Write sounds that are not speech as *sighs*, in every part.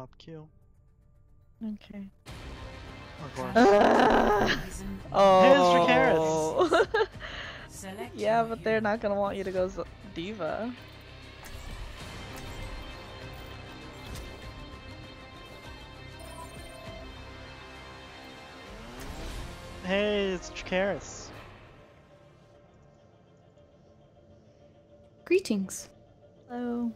top Q. Okay. Or Gwen. Uh, oh. Select yeah, but they're not gonna want you to go Z- diva. Hey, it's Dracaris. Greetings. Hello.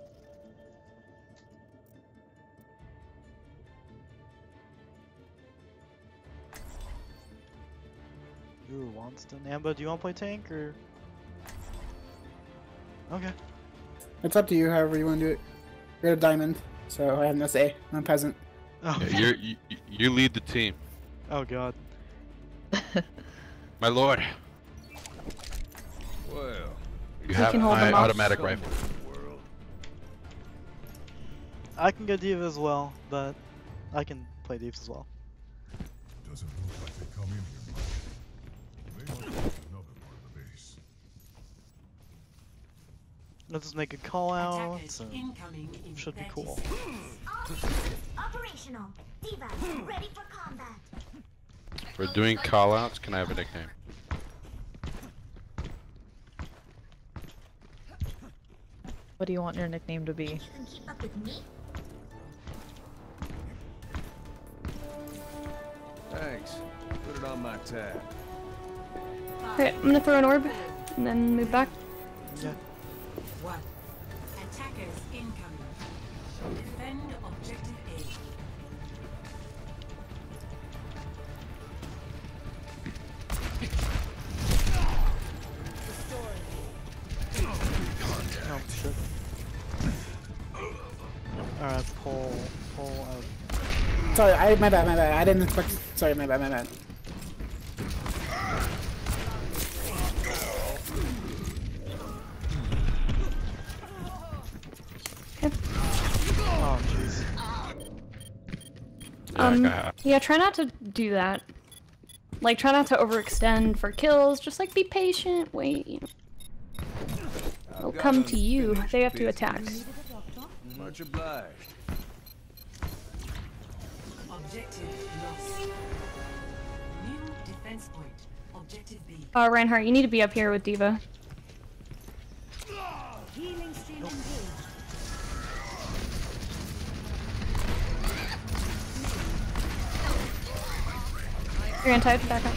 Ooh, to. Amber, do you want to play tank or? Okay. It's up to you, however you want to do it. You're a diamond, so I have no say. I'm a peasant. Oh, Yeah, you're, you, you lead the team. oh god. *laughs* My lord, Well, you have can hold my them off. automatic some rifle. I can go D.Va as well, but I can play Deeps as well. Doesn't look like they come in here much. They must be another part of the base. Let's just make a call out. So incoming in should be cool. Operational. D.Va, ready for combat. We're doing callouts. Can I have a nickname? What do you want your nickname to be? You can keep up with me? Thanks. Put it on my tab. Okay, I'm gonna throw an orb and then move back. Yeah. One. Attackers incoming. Defend objective A. Oh shit. Alright, pull, pull out. Sorry, I my bad, my bad. I didn't expect. Sorry, my bad, my bad. Oh jeez. Yeah, Um, yeah, try not to do that. Like, try not to overextend for kills. Just like be patient. Wait. You know. They'll come to you. They have to attack. Much obliged. Objective lost. New defense point. Objective B. Uh, Reinhardt, you need to be up here with D.Va. You're anti back up.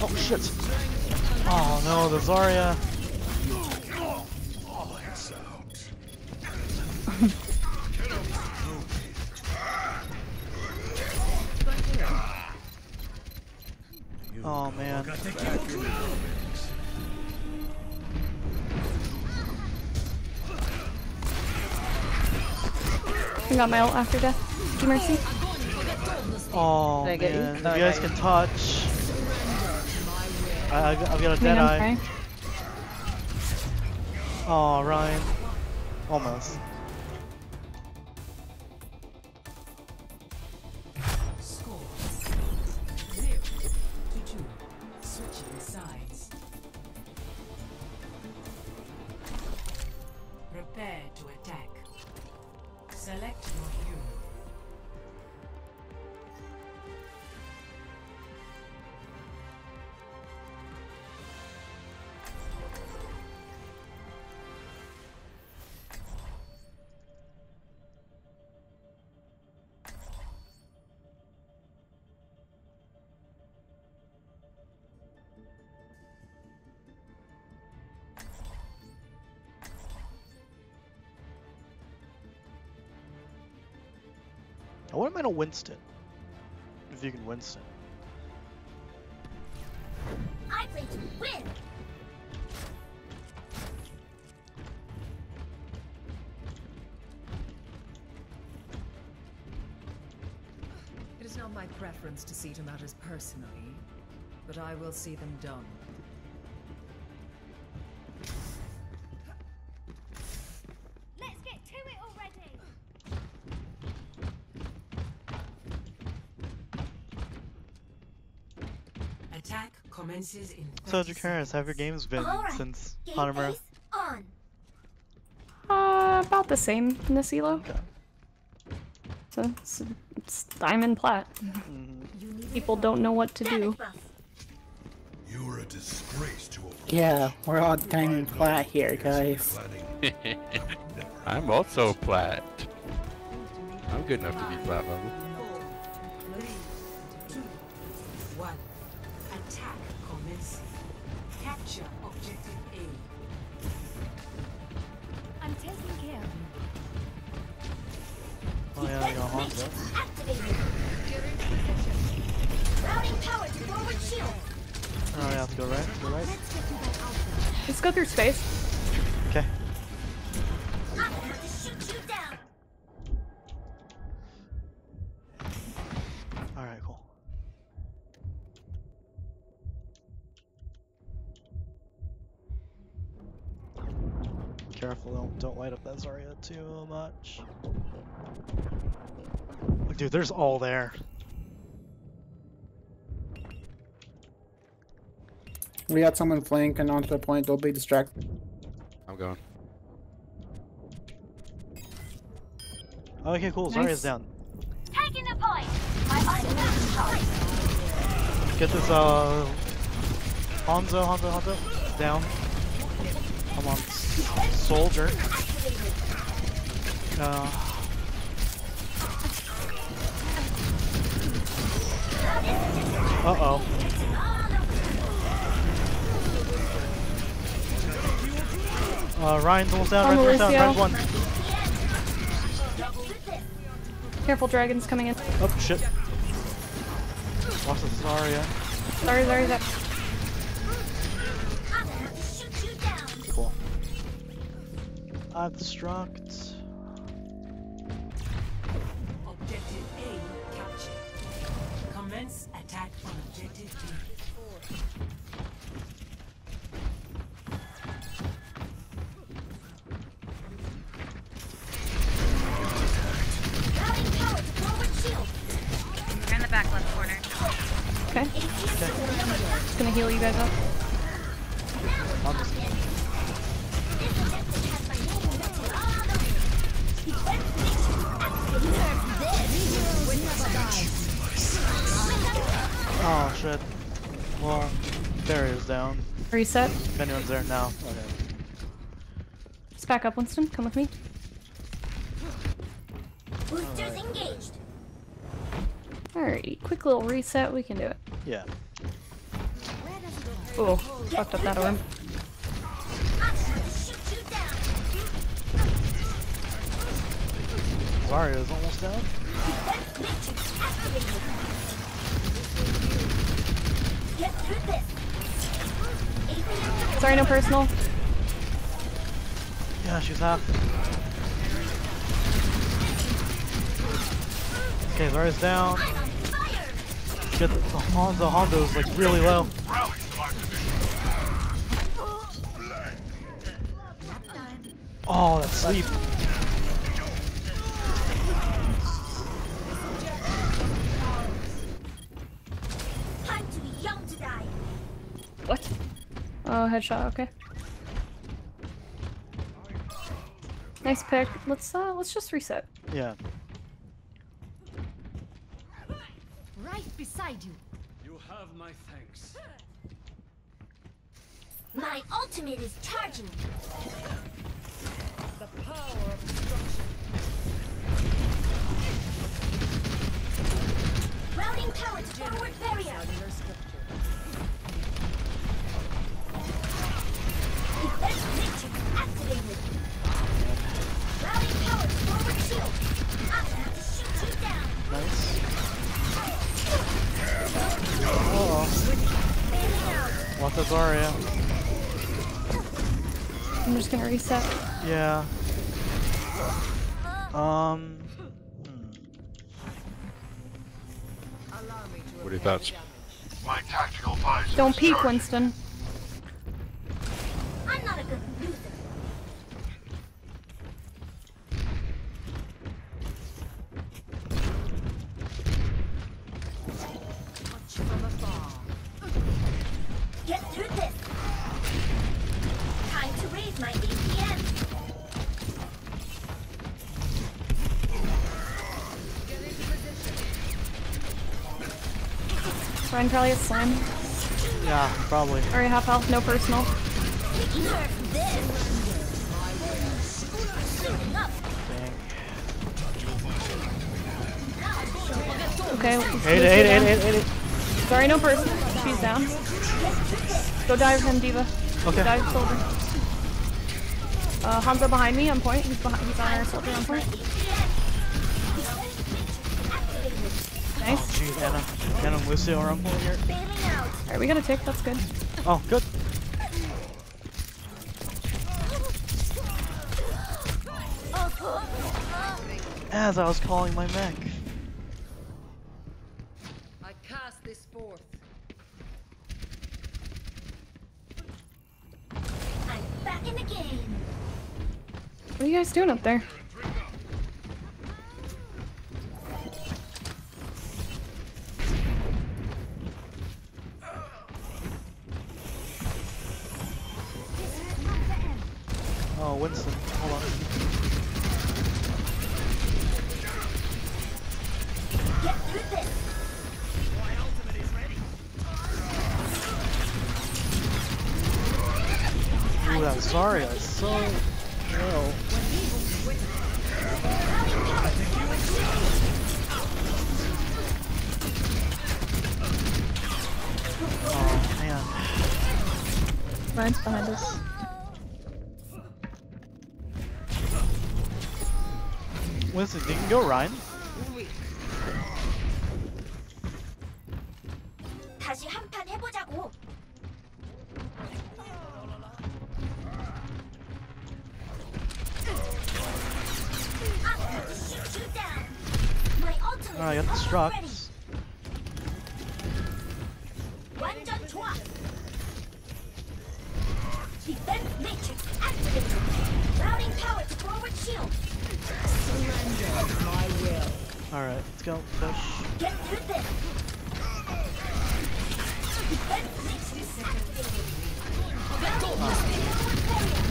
Oh shit! Oh no, the Zarya. *laughs* Oh man. I got my ult after death. Do mercy. Oh Did I get you? if you guys can touch. I, I, I've got a mean, dead I'm eye. Oh Rein, almost. I wouldn't a Winston. If you can Winston. I play to win. It is not my preference to see to matters personally, but I will see them done. So 30 Dracaris, have your games been Alright, since Game Hanamura? on. Uh, about the same in this elo. Okay. So it's, it's diamond plat. Mhm. People don't know what to do. You are a disgrace to over. Yeah, we're all diamond plat here, guys. *laughs* I'm also plat. I'm good enough to be plat level. Dude, there's all there. We got someone flanking onto the point. Don't be distracted. I'm going. Okay, cool. Nice. Zarya's down. Taking the point. My. Get this, uh, Hanzo, Hanzo, Hanzo, down. Come on, soldier. Uh, uh oh. Uh, Rein's almost down. Rein's almost down. Rein's one. Careful, dragons coming in. Oh shit. Lost the Zarya. Sorry, sorry, that. I'm about to shoot you down. Cool. Obstruct. Objective Reset. If anyone's there now. Okay. Just back up, Winston. Come with me. Boosters engaged. Alrighty. Quick little reset. We can do it. Yeah. Oh, fucked up that arm. I'm about to shoot you down. Zarya's almost down. Defense matrix activated. Get through this. Sorry, no personal. Yeah, she's half. Okay, Zarya's down. Get the, the Hanzo. Hanzo's like really low. Oh, that sleep. Headshot. Okay. Nice pick. Let's uh, let's just reset. Yeah. Right beside you. You have my thanks. My ultimate is charging. The power of destruction. Routing power to forward barrier. Nice. Fading out. oh. Want the Zarya. I'm just gonna reset. Yeah. Um. hmm. Allow me to What are your thoughts? My tactical visor. Don't peek. Winston. Probably has slam. Yeah, probably. Already half health, no personal. Nerf this. Suiting up. Dang. Okay. Lucio it, hate it, hate it, hate it. Sorry, no person. She's down. Go dive him, D.Va. Okay. Dive soldier. Uh, Hanzo behind me on point. He's behind. He's on our soldier on point. Nice. Jeez, Anna. Anna and Lucio are on point here. Bailing. Alright, we got a tick. That's good. Oh, good. As I was calling my mech. I cast this forth. I'm back in the game. What are you guys doing up there? Alright, let's go. Push. Get through this. Defense matrix activated. Routing power to forward barrier.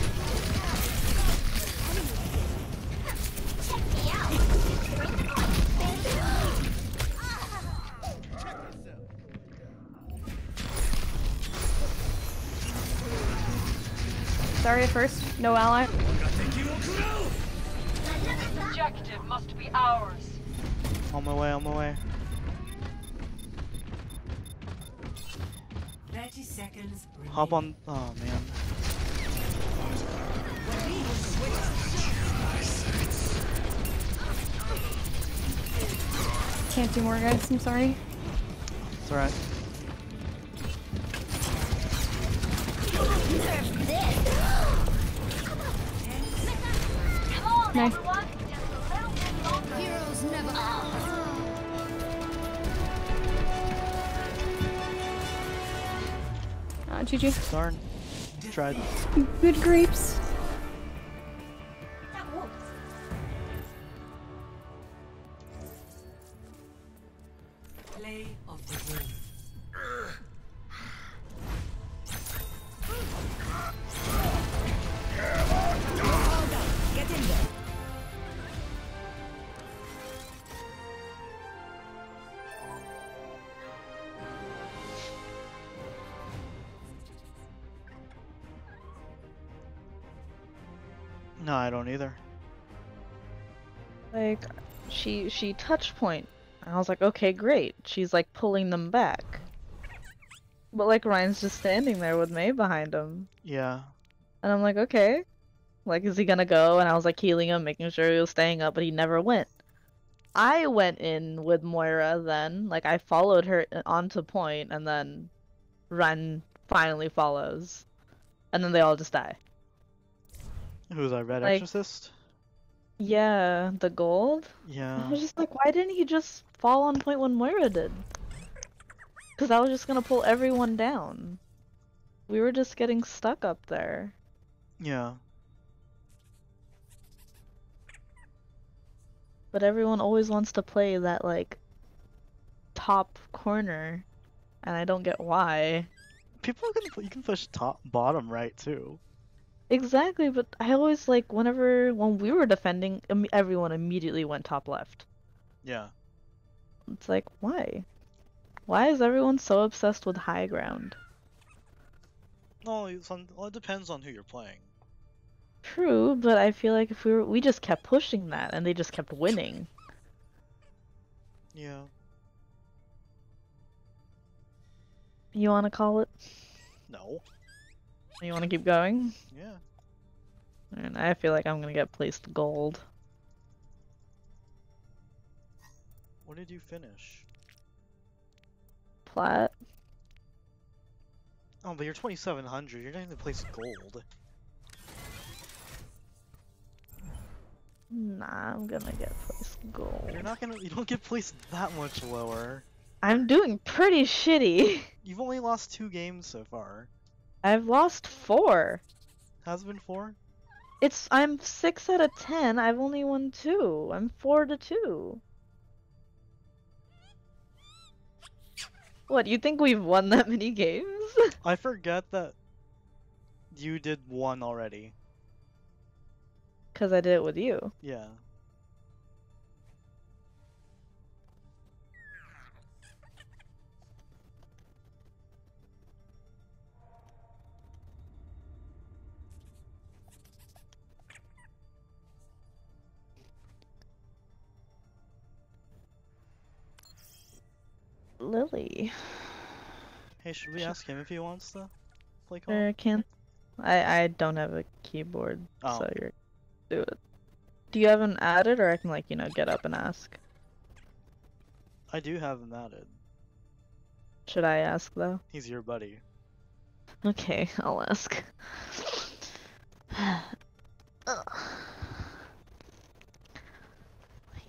Check me out. Bring the point. Sorry at first. No ally. Objective must be ours. On my way, on my way. 30 seconds. Hop on. Oh, man. Can't do more, guys. I'm sorry. It's alright. Nice. Heroes never Uh, GG. Darn. Tried. Good grapes. I don't either. Like, she she touch point. And I was like, okay, great. She's like pulling them back. But like Rein's just standing there with Mei behind him. Yeah. And I'm like, okay. Like, is he gonna go? And I was like healing him, making sure he was staying up, but he never went. I went in with Moira then. Like, I followed her onto point, and then Ren finally follows. And then they all just die. Who's our Red Like- Exorcist? Yeah, the gold? Yeah. *laughs* I was just like, why didn't he just fall on point when Moira did? Because I was just gonna pull everyone down. We were just getting stuck up there. Yeah. But everyone always wants to play that, like, top corner. And I don't get why. people can you can push top bottom right too. Exactly, but I always like whenever when we were defending, everyone immediately went top left. Yeah. It's like why? Why is everyone so obsessed with high ground? No, on, well, it depends on who you're playing. True, but I feel like if we were, we just kept pushing that and they just kept winning. Yeah. You want to call it? No. You want to keep going? Yeah. And I feel like I'm gonna get placed gold. What did you finish? Plat. Oh, but you're 2700. You're not even place gold. Nah, I'm gonna get placed gold. You're not gonna. You don't get placed that much lower. I'm doing pretty shitty. *laughs* You've only lost two games so far. I've lost four. Has it been four? It's I'm six out of ten. I've only won two. I'm four to two. What, do you think we've won that *laughs* many games? I forget that you did one already. Cause I did it with you. Yeah. Lily. Hey, should we ask him if he wants to play call? I can't. I I don't have a keyboard, Oh. so you're do it. Do you have an added, or I can like you know get up and ask? I do have him added. Should I ask though? He's your buddy. Okay, I'll ask. *sighs*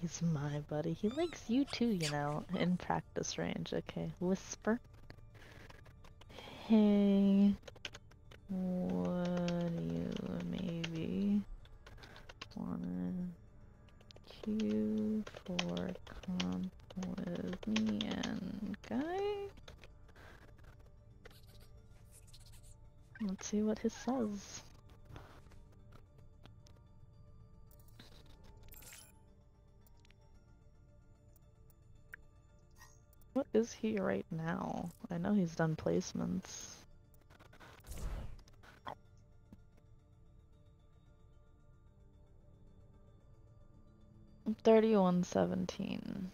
He's my buddy. He likes you too, you know, in practice range. Okay, whisper. Hey, do you maybe wanna queue for comp with me and Guy? Let's see what he says. What is he right now? I know he's done placements. Thirty-one seventeen.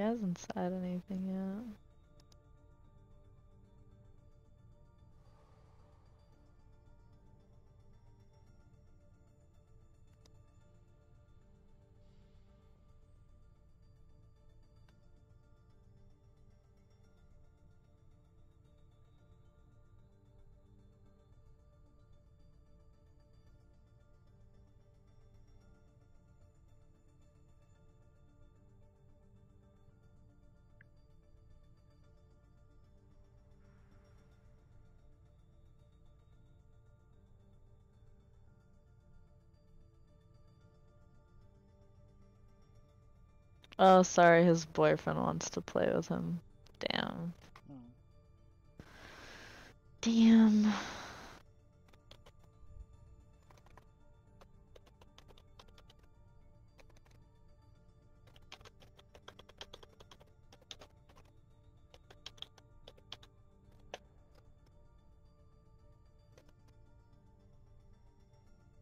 He hasn't said anything yet. Oh, sorry, his boyfriend wants to play with him. Damn. Damn.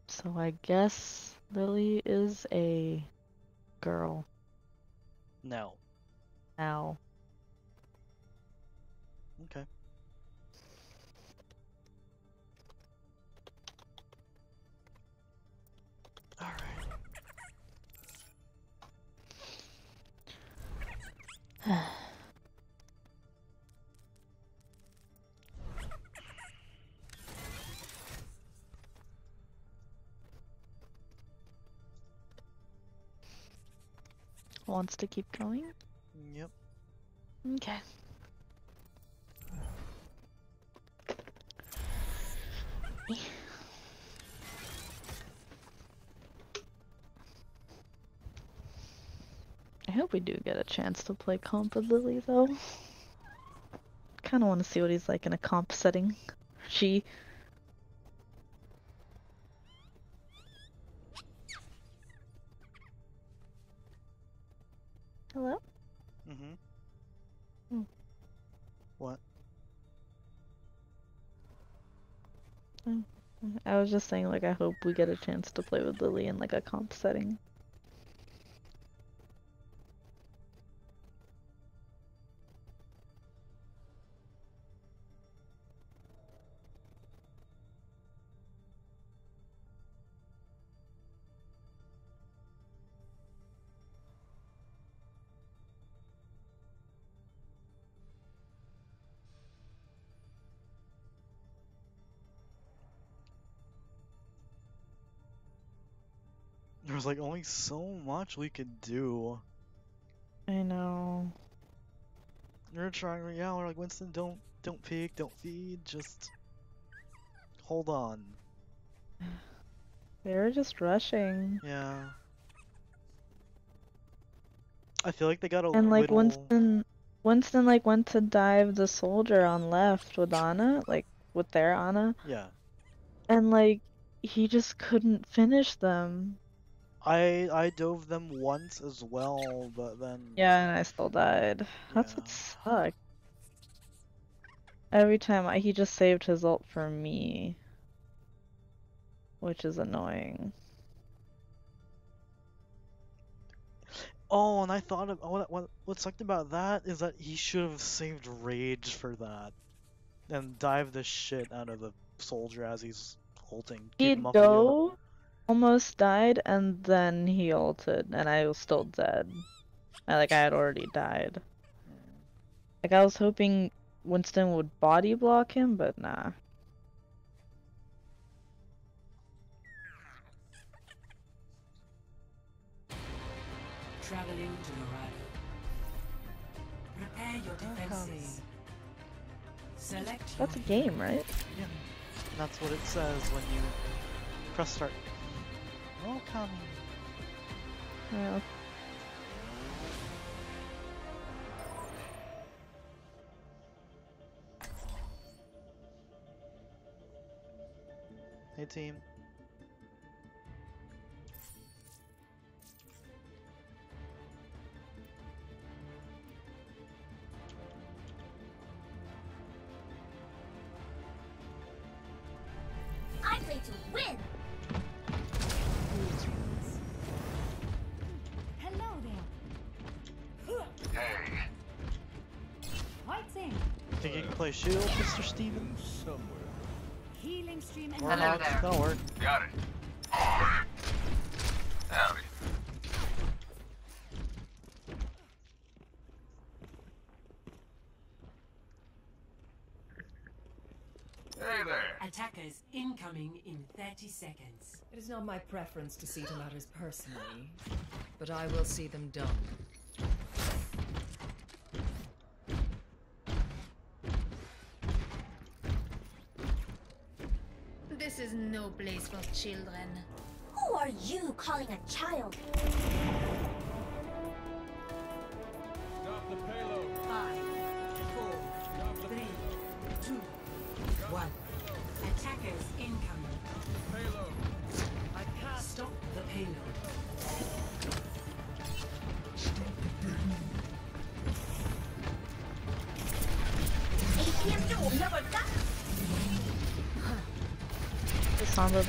So I guess Lily is a girl No. now. Okay. Alright. Wants to keep going? Yep. Okay. I hope we do get a chance to play comp with Lily though. Kinda wanna see what he's like in a comp setting. She was just saying like I hope we get a chance to play with Lily in like a comp setting. Was like only so much we could do. I know. We're trying, yeah, we're like Winston, don't, don't peek, don't feed, just hold on. *sighs* They were just rushing. Yeah. I feel like they got a And like little. Winston Winston like went to dive the soldier on left with Anna, like with their Anna. Yeah. And like he just couldn't finish them. I I dove them once as well, but then Yeah, and I still died. That's what sucked. Every time I, he just saved his ult for me. Which is annoying. Oh, and I thought of what what what sucked about that is that he should have saved rage for that, and dive the shit out of the soldier as he's ulting. He him off the heal. go almost died and then he ulted and I was still dead. I, like I had already died. Like I was hoping Winston would body block him, but nah. Traveling to Dorado. Prepare your defenses. Select That's a game, right? Yeah. That's what it says when you press start. Oh, coming. Yeah. Hey team. Think you can play shield, Mr. Stevens? Somewhere. Healing stream and Warlocks, that'll work. Got it. Howdy. Hey there. Attackers incoming in 30 seconds. It is not my preference to see to matters personally, but I will see them done. Children. Who are you calling a child?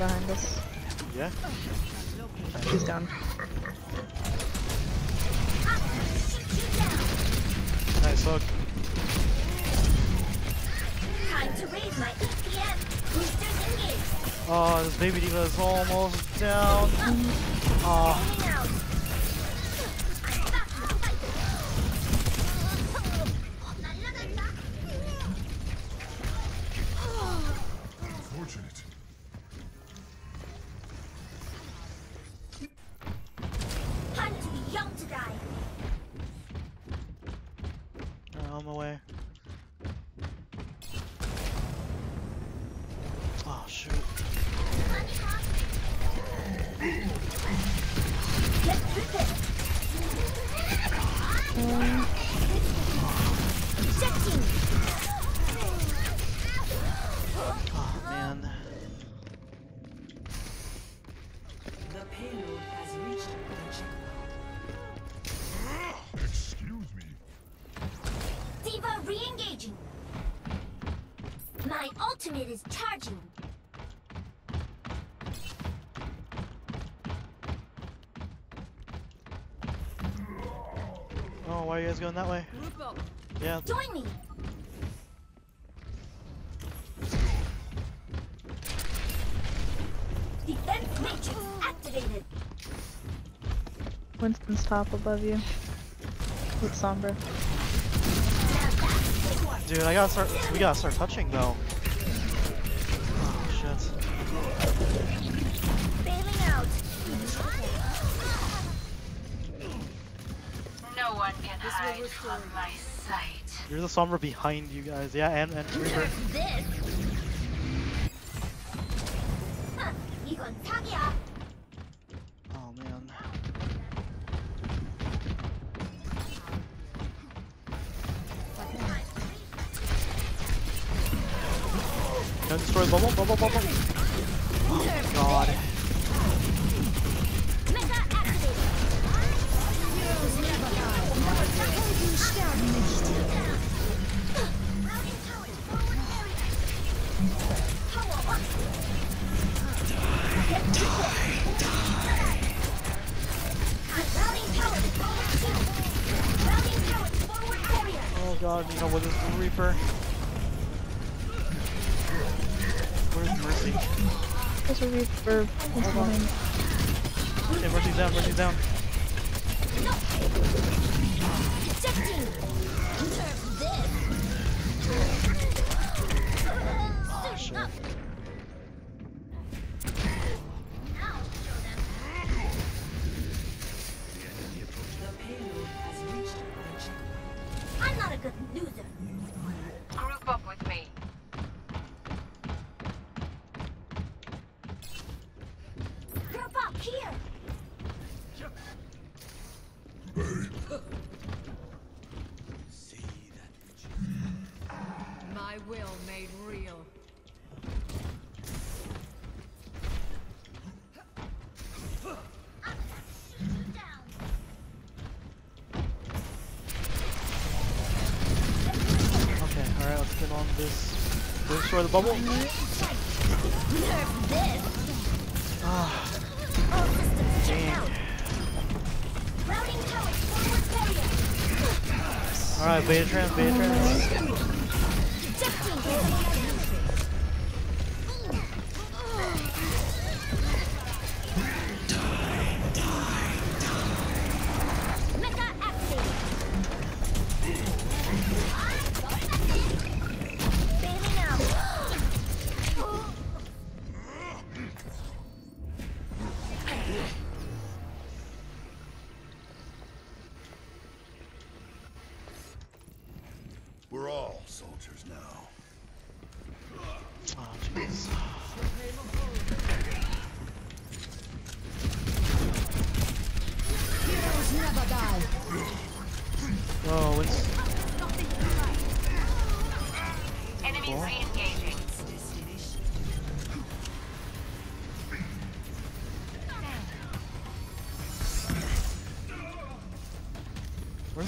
Behind us. Yeah. She's gone. Nice hook. Time to raise my APM. Boosters engaged. Oh, this baby diva is almost down. Mm-hmm. Oh, ultimate is charging. Oh, why are you guys going that way? Group. Yeah. Join me. Defense matrix activated. Winston's top above you. With Sombra. Dude, I gotta start. We gotta start touching though. Can hide from my sight. There's a Sombra behind you guys. Yeah, and and Reaper. Routing ah, towers forward area. Alright, beta trans, beta trans.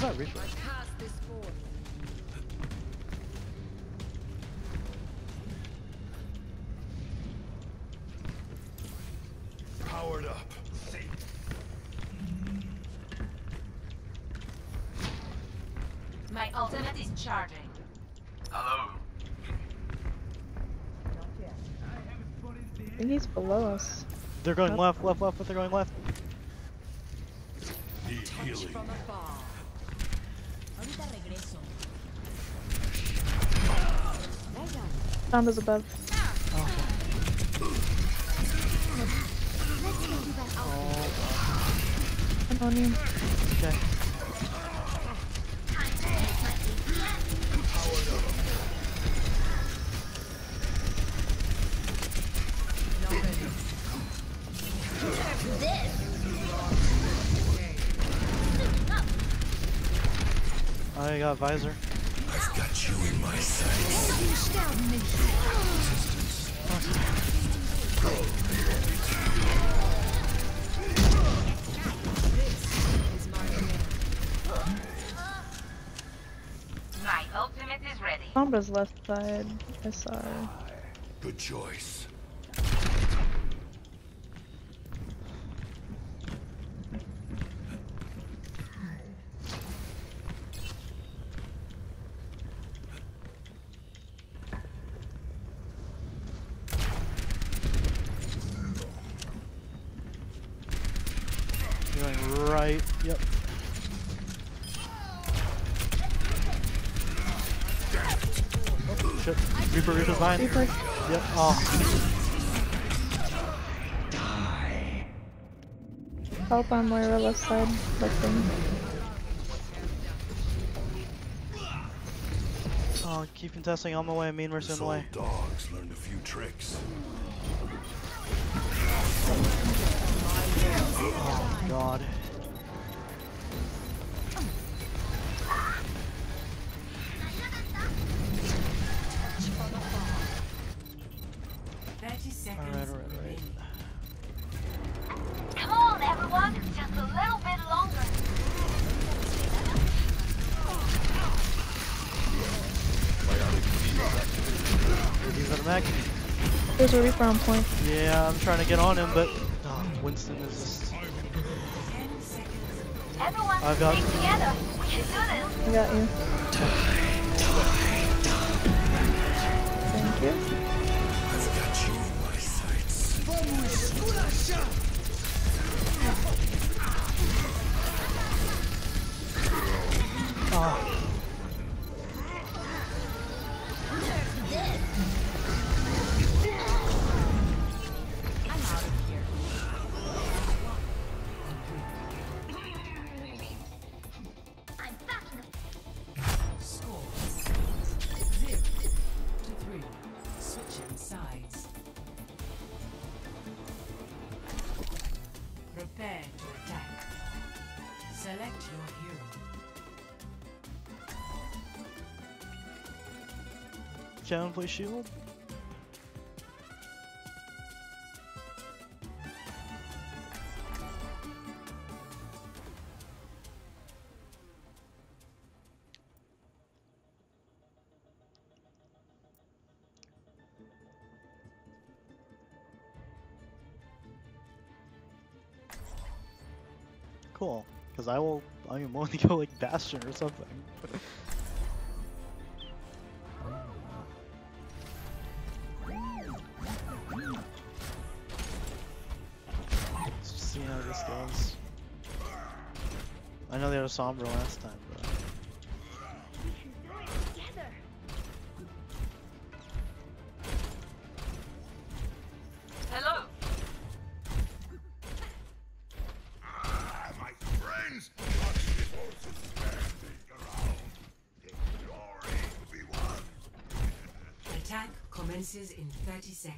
That Reaper? Cast this forth. Powered up. My ultimate is charging. Hello. I think he's below us. They're going Up. left, left, left, but they're going left. Need healing. From afar. Ahorita regreso. Sombra's above. I'm on you. Okay. I got visor. Sombra's left side. I saw her. Good choice. Help on Moira left side. Lifting. Oh, keep contesting on my way. Mean Mercy on the Those way. dogs learned a few tricks. Oh, God. A Reaper on point. Yeah, I'm trying to get on him, but oh, Winston is just. Everyone, I've got- stick together. We can do this. I got you. Thank you. I've got you in my sights. Play shield? Cool, because I will. I am willing to go like Bastion or something. *laughs* I know they had a Sombra last time, but together. Hello. Ah, my friends! Much devotion standing around. The glory will be won. Attack commences in 30 seconds.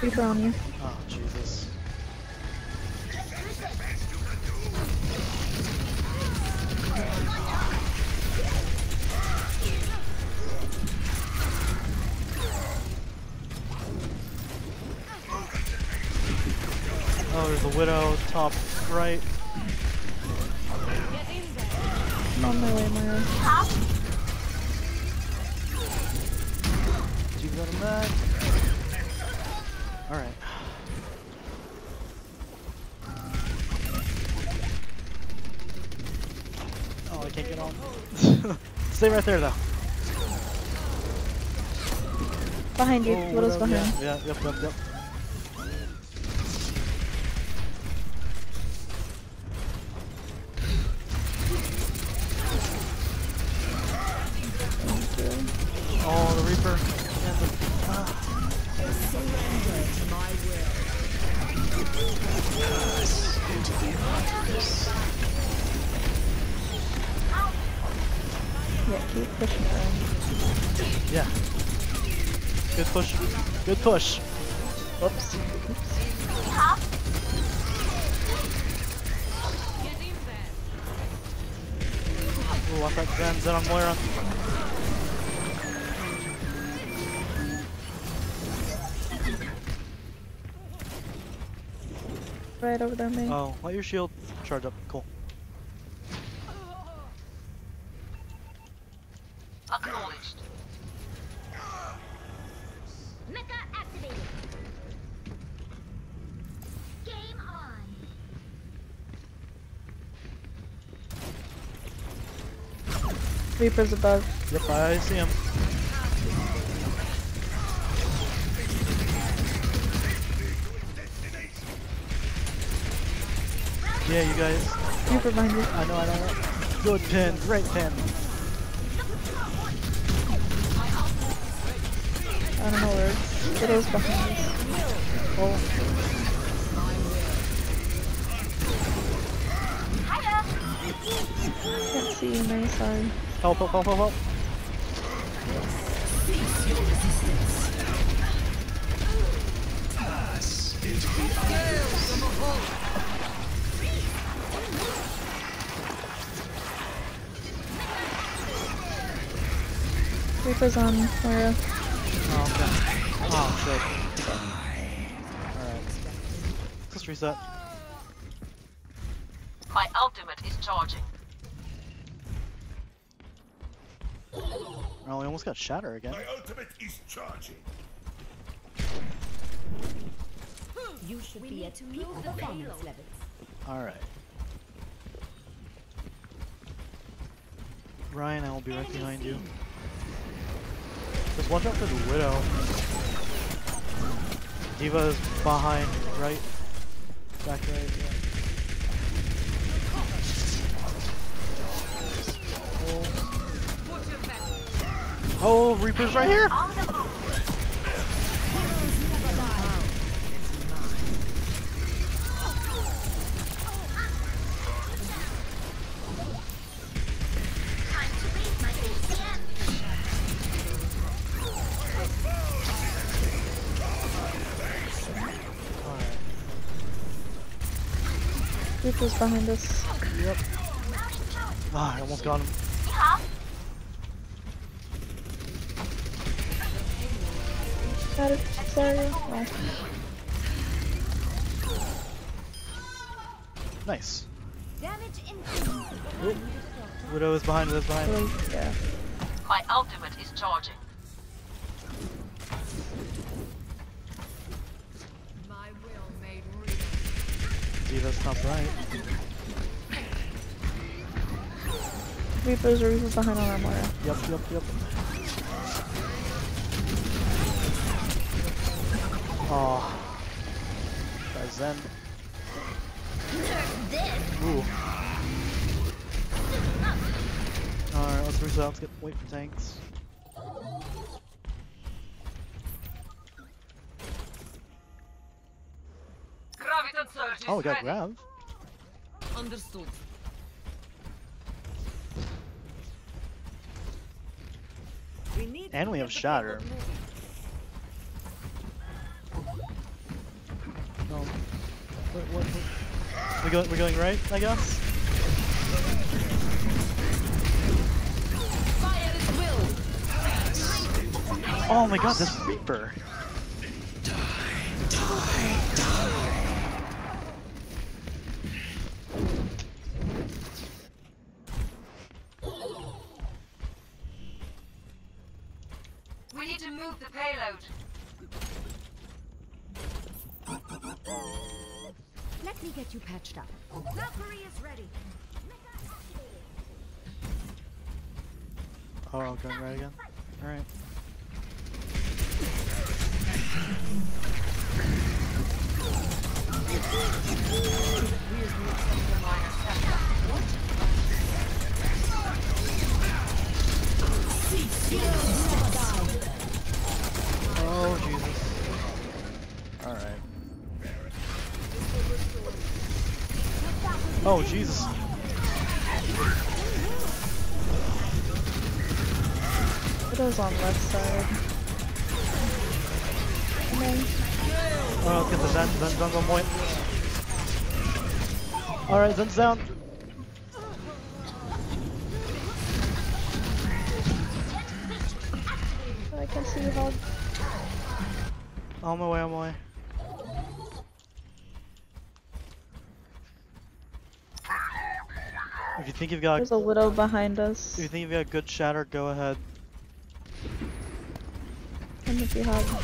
Reaper on you. Oh Jesus. Oh, there's a widow Stay right there though. Behind you. Oh, Widow's widow, behind. Yeah, yeah, yep, yep, yep. Push. Whoops. Ooh, watch that Zen, Zen on Moira. Right over there, mate. Oh, let your shield charge up. Cool. Acknowledged. Mecha activated. Game on. Reaper's above. Yep, I see him. Yeah, you guys. Reaper behind you. I know, I know. Good pin, great pin. I don't know where. Widow's behind us. Oh, Can't see you, mate. Sorry. Help, help, help, help, help. Reaper's on Moira. Oh, okay. Oh, shit. Alright. Let's reset. Shatter again. My ultimate is charging. You should be at peak performance levels. Alright. Ryan, I will be right behind you. Just watch out for the Widow. D.Va is behind, right? Back right, yeah. Oh. Reaper's right here! Time to raise my ACM. Alright. Reaper's behind us. Yep. Ah, I almost got him. Got Oh. Nice. Damage increased. Oop. Widow is behind, Widow is behind. Really? Yeah. My ultimate is charging. My will made real. D.Va's top right. Reaper's Reaper's behind on our Moira. Yep, yep, yep. Oh. Try Zen. Ooh. Alright, let's reset. Let's get wait for tanks. Graviton surge Oh, we got ready. grab. Understood. We need And we have the Shatter. What, what, what? We going, we're going right, I guess? Oh my god, this Reaper! We need to move the payload. Let me get you patched up. Valkyrie is ready. Oh, I'm going right again? Alright. Oh, Oh Jesus! Widow's on left side. Okay. Oh, get the Zen, Zen jungle point. Alright, Zen's down. I can see you, Hog. On my way, on my way. You think you've got, There's a Widow behind us. if you think you've got good shatter, go ahead. I'm with you, Hog.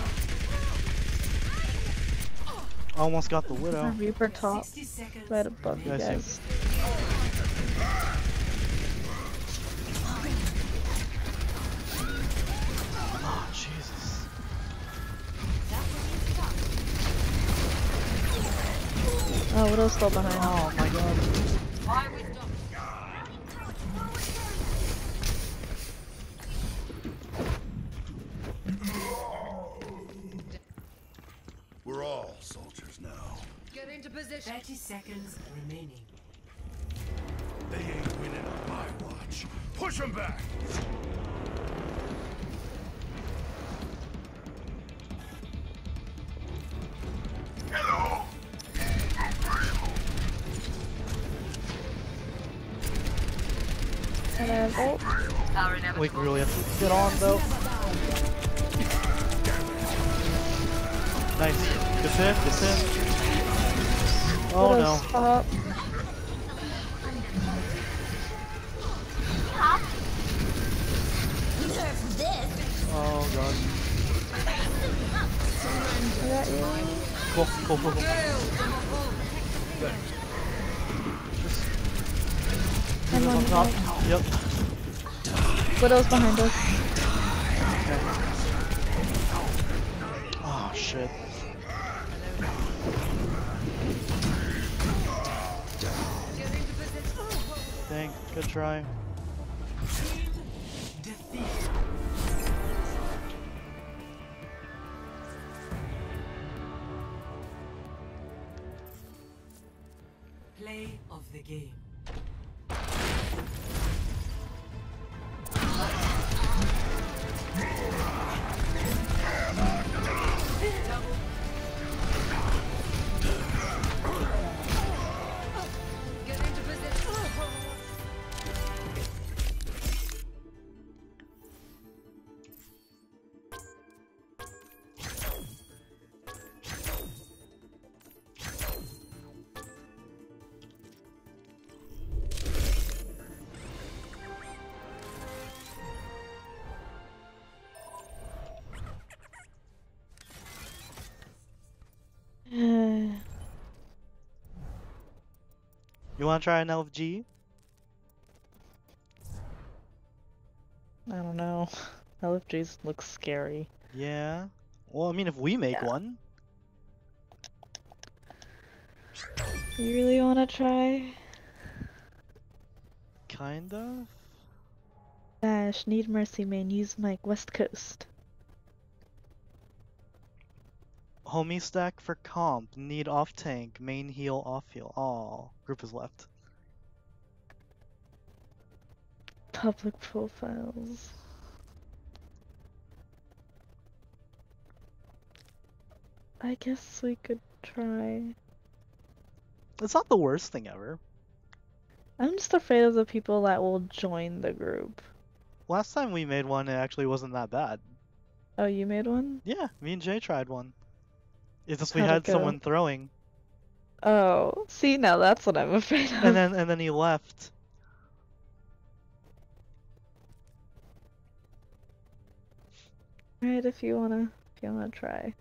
Almost got the widow. Reaper top. Right above you Yeah, I see guys. Oh Jesus! Oh, Widow's still behind. Oh my God! We're all soldiers now. Get into position. 30 seconds remaining. They ain't winning on my watch. Push them back! And I have ult. We really have to get on though. Nice. Good hit, good hit. Oh no. top. Oh god. I got you. Cool, cool, cool, cool. I'm Who's on on top? Yep. Widow's behind us. Oh shit. Good try. Play of the game. You wanna try an LFG? I don't know. *laughs* LFGs look scary. Yeah. Well, I mean, if we make Yeah. one. You really want to try? Kind of. Dash, need mercy main, use mic, west coast. Homie stack for comp. Need off tank. Main heal, off heal. Aw, group is left. Public profiles. I guess we could try. It's not the worst thing ever. I'm just afraid of the people that will join the group. Last time we made one, it actually wasn't that bad. Oh, you made one? Yeah, me and Jay tried one. It's just we How'd had someone throwing, Oh, see now that's what I'm afraid of. and then and then he left. Alright, if you wanna, if you wanna try.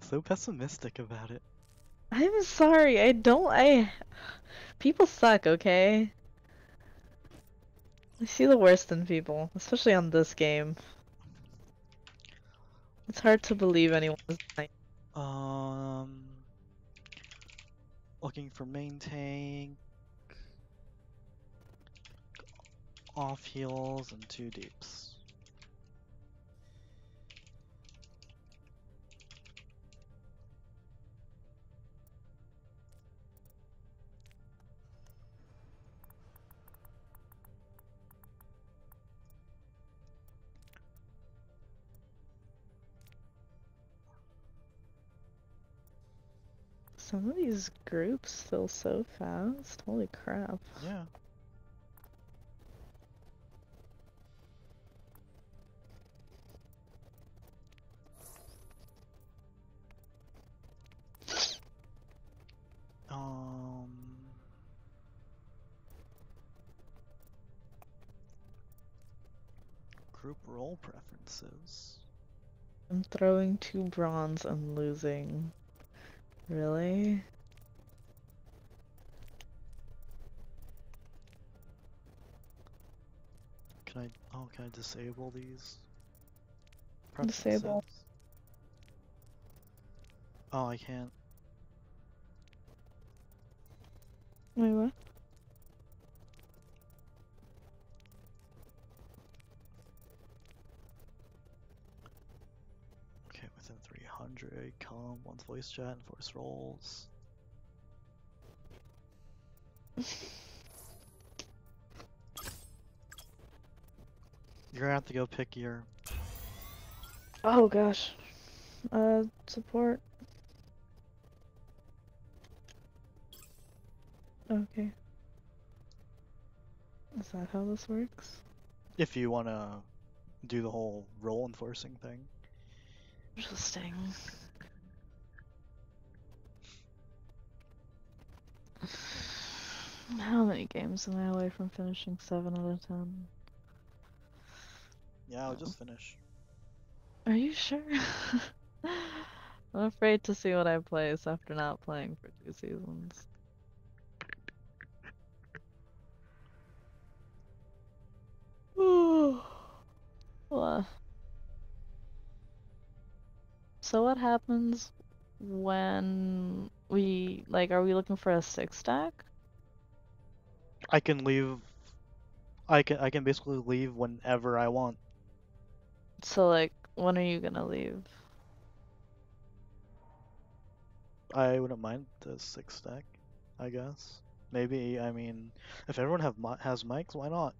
So pessimistic about it. I'm sorry, I don't, I... People suck, okay? I see the worst in people, especially on this game. It's hard to believe anyone is. Um, looking for main tank, off heals, and two deeps. Some of these groups fill so fast. Holy crap. Yeah. Um. Group role preferences. I'm throwing two bronze and losing. Really? Can I? Oh, can I disable these? Disable. Oh, I can't. Wait, what? 300, calm, one's voice chat, enforce roles. *laughs* You're gonna have to go pick your. Oh gosh. Uh, support. Okay. Is that how this works? If you wanna do the whole role enforcing thing. Interesting. How many games am I away from finishing 7 out of 10? Yeah, I'll just finish. Are you sure? *laughs* I'm afraid to see what I place after not playing for two seasons. *sighs* What? So what happens when we like are we looking for a six stack? I can leave. I can I can basically leave whenever I want. So like when are you gonna leave? I wouldn't mind the six stack, I guess. Maybe I mean, if everyone have has mics, why not?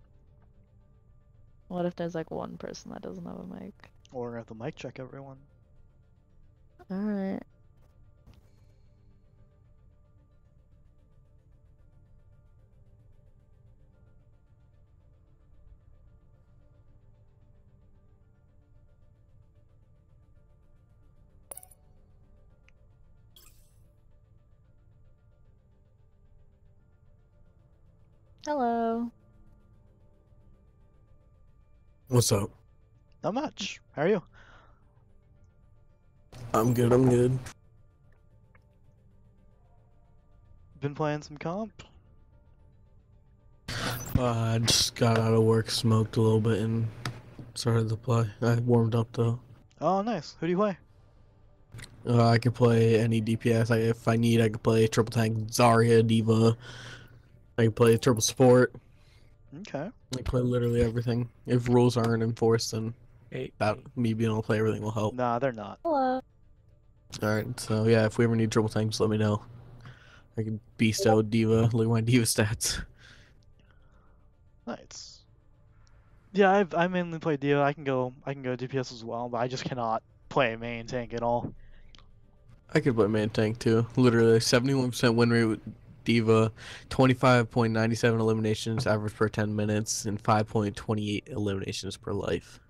What if there's like one person that doesn't have a mic? Or have the mic check everyone. Alright. Hello. What's up? Not much. How are you? I'm good. I'm good. Been playing some comp. Uh, I just got out of work, smoked a little bit, and started to play. I warmed up though. Oh, nice. Who do you play? Uh, I could play any DPS. I, if I need, I could play triple tank, Zarya, D.Va. I could play triple support. Okay. I can play literally everything. If rules aren't enforced, then that me being able to play everything will help. Nah, they're not. Hello. All right. So yeah, if we ever need triple tanks, let me know. I can beast out D.Va. Look at my D.Va stats. Nice. Yeah, I've I mainly play Dio. I can go I can go DPS as well, but I just cannot play main tank at all. I could play main tank too. Literally, seventy-one percent win rate with D.Va, twenty-five point ninety-seven eliminations average per ten minutes, and five point twenty-eight eliminations per life.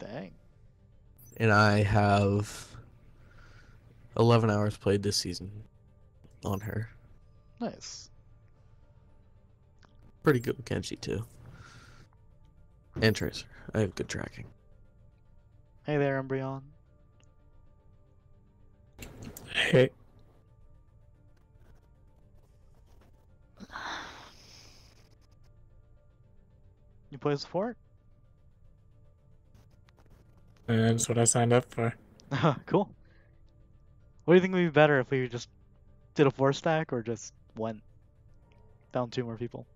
Dang. And I have eleven hours played this season on her. Nice. Pretty good with Genji too. And Tracer. I have good tracking. Hey there, Embryon. Hey. You play support? And that's what I signed up for. *laughs* cool. What do you think would be better if we just did a four stack or just went down two more people?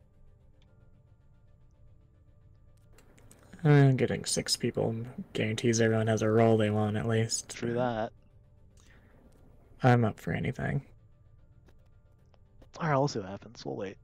Uh, getting six people guarantees everyone has a role they want at least. True that. I'm up for anything. Alright, we'll see what happens. We'll wait.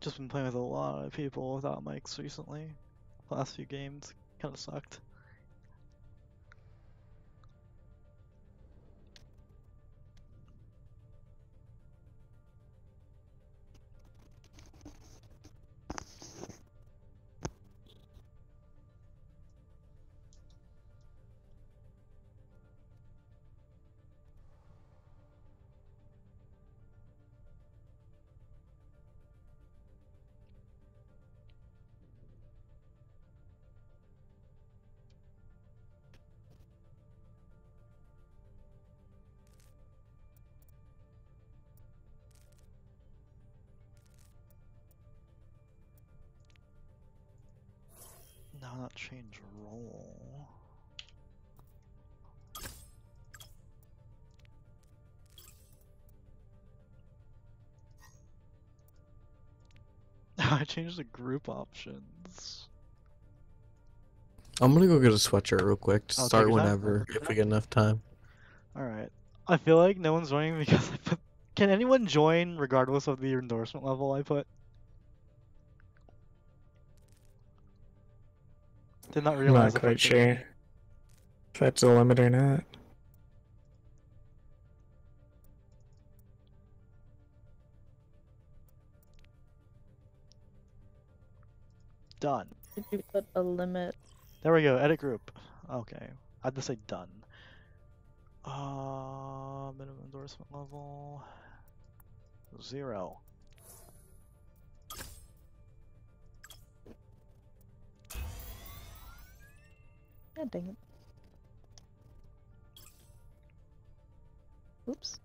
Just been playing with a lot of people without mics recently. Last few games kind of sucked. Change role. *laughs* I changed the group options. I'm gonna go get a sweatshirt real quick. Oh, take start whenever *laughs* if we get enough time. Alright. I feel like no one's joining *laughs* because I put. Can anyone join regardless of the endorsement level I put? Did not I'm realize. not if I quite could- sure if that's a limit or not. Done. Did you put a limit? There we go. Edit group. Okay. I had to say done. Uh, minimum endorsement level. Zero. God dang it. Oops.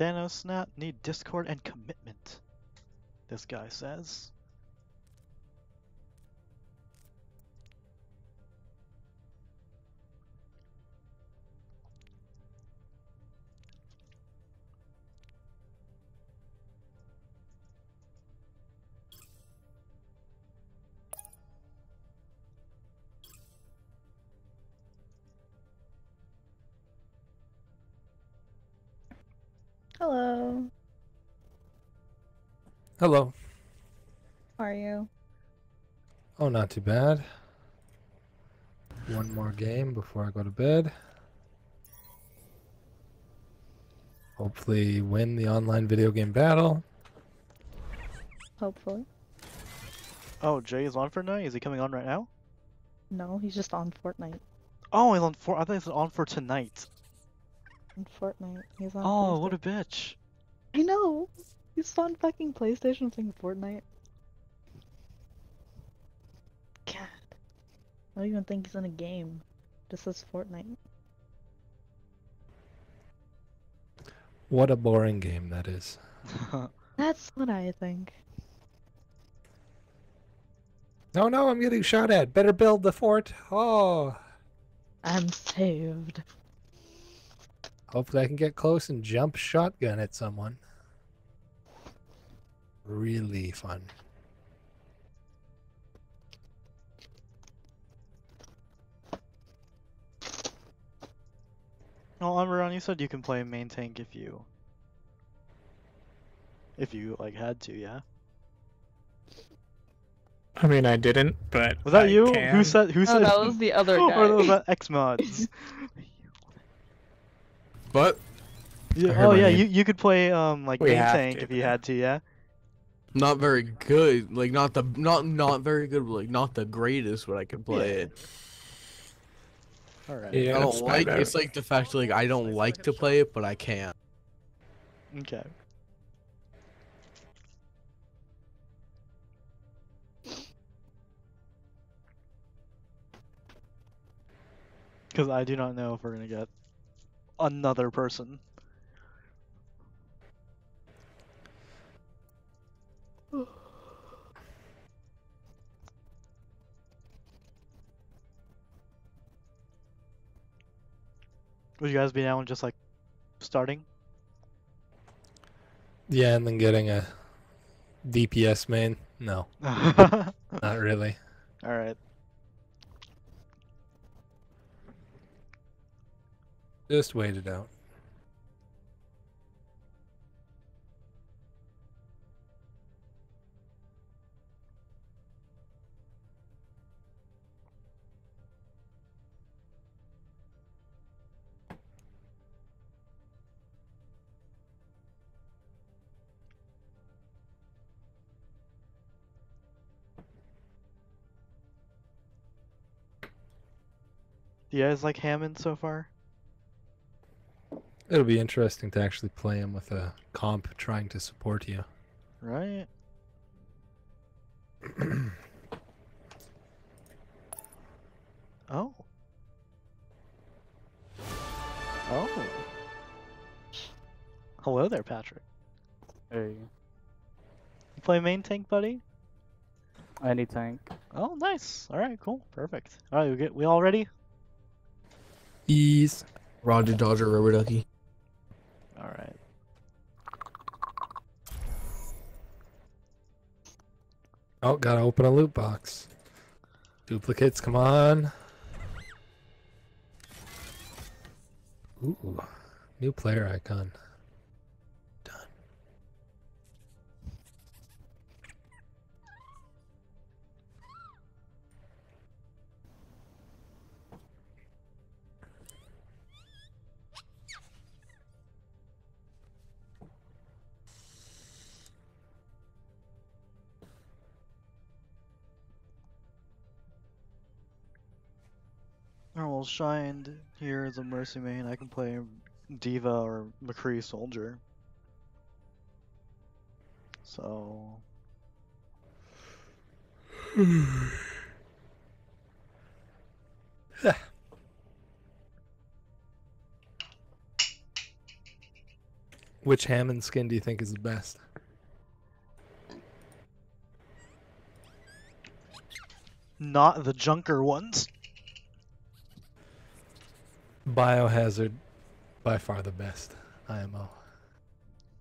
Thanos snap need discord and commitment. This guy says. Hello. Hello. How are you? Oh, not too bad. One more game before I go to bed. Hopefully, win the online video game battle. Hopefully. Oh, Jay is on for tonight? Is he coming on right now? No, he's just on Fortnite. Oh, he's on for. I thought he was on for tonight. On Fortnite. He's on Oh, what a bitch. I know! He's on fucking PlayStation playing Fortnite. God. I don't even think he's in a game. Just says Fortnite. What a boring game that is. *laughs* That's what I think. No, no, I'm getting shot at. Better build the fort. Oh. I'm saved. Hopefully, I can get close and jump shotgun at someone. Really fun. Oh, Umberon, you said you can play main tank if you. If you, like, had to, yeah? I mean, I didn't, but Was that I you? Who said. Who Oh, said. that was the other *laughs* guy. Or was that X mods? *laughs* But yeah, oh, yeah, name. you, you could play, um, like, We main have tank to, if you had to, yeah? not very good. Like not the not not very good. But like not the greatest, but I can play Yeah. it. Alright. Yeah, I don't like. bad. It's like the fact like I don't like to play it, but I can. Okay. Because I do not know if we're gonna get another person. Would you guys be down with just like starting? Yeah, and then getting a DPS main. No, *laughs* not really. Alright. Just wait it out. Do you guys like Hammond so far? It'll be interesting to actually play him with a comp trying to support you. Right? *clears throat* oh. Oh. Hello there, Patrick. Hey, You play main tank, buddy? any tank. Oh, nice. All right, cool, perfect. All right, we get we all ready? Ease. Roger Dodger Rubber Ducky. All right. Oh, gotta open a loot box. Duplicates, come on. Ooh, new player icon. Oh, well, Shined here is a Mercy main. I can play D.Va or McCree Soldier. So. *sighs* Which Hammond skin do you think is the best? Not the Junker ones. Biohazard, by far the best IMO.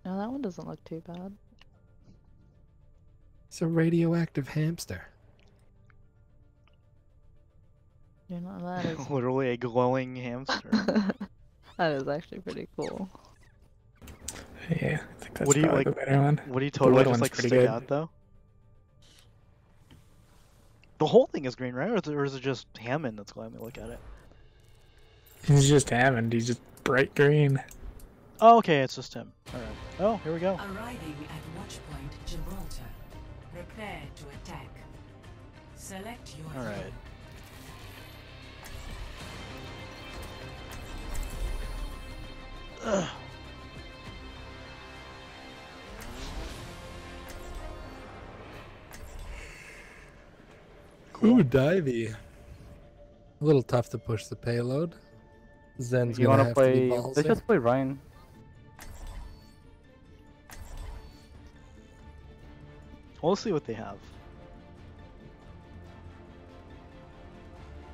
No, that one doesn't look too bad. It's a radioactive hamster. You know, that is *laughs* Literally a glowing hamster. *laughs* that is actually pretty cool. Yeah, I think that's what do you probably like? the better one. What do you The totally wood just one's like pretty stick good. out though? The whole thing is green, right? Or is it, or is it just Hammond that's glowing? Let me look at it. He's just Hammond. He's just bright green. Oh, okay, it's just him. All right. Oh, here we go. Arriving at Watchpoint Gibraltar. Prepare to attack. Select your All right. hero. Ugh. Ooh, divey. A little tough to push the payload. Zen's you gonna want have to to be play? Let's just play Rein. We'll see what they have.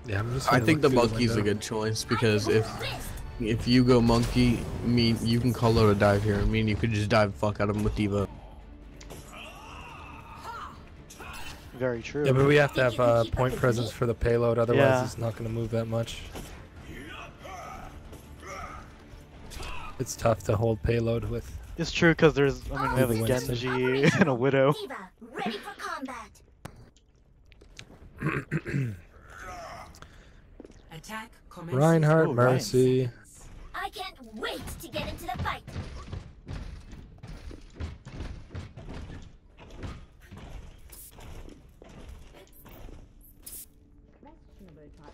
Yeah, I'm just I think the look through a good choice because if if you go monkey, I mean you can call out a dive here. I mean you could just dive fuck out of him with D.Va. Very true. Yeah, but we have to have uh, point presence for the payload, otherwise Yeah. it's not going to move that much. It's tough to hold payload with. It's true because there's. I mean, we have a Genji *laughs* and a Widow. Ready for combat. Attack. Reinhardt, Oh, Mercy. I can't wait to get into the fight.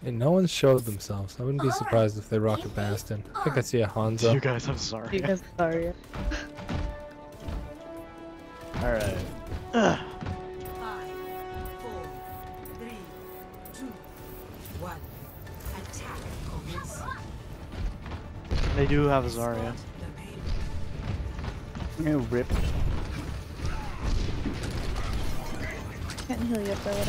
And no one showed themselves. I wouldn't be surprised if they rock a Bastion. I think I see a Hanzo. You guys, I'm sorry. You guys sorry. All right. Five, four, three, two, one. Attack commences. They do have a Zarya. I'm gonna rip. Can't heal you up there,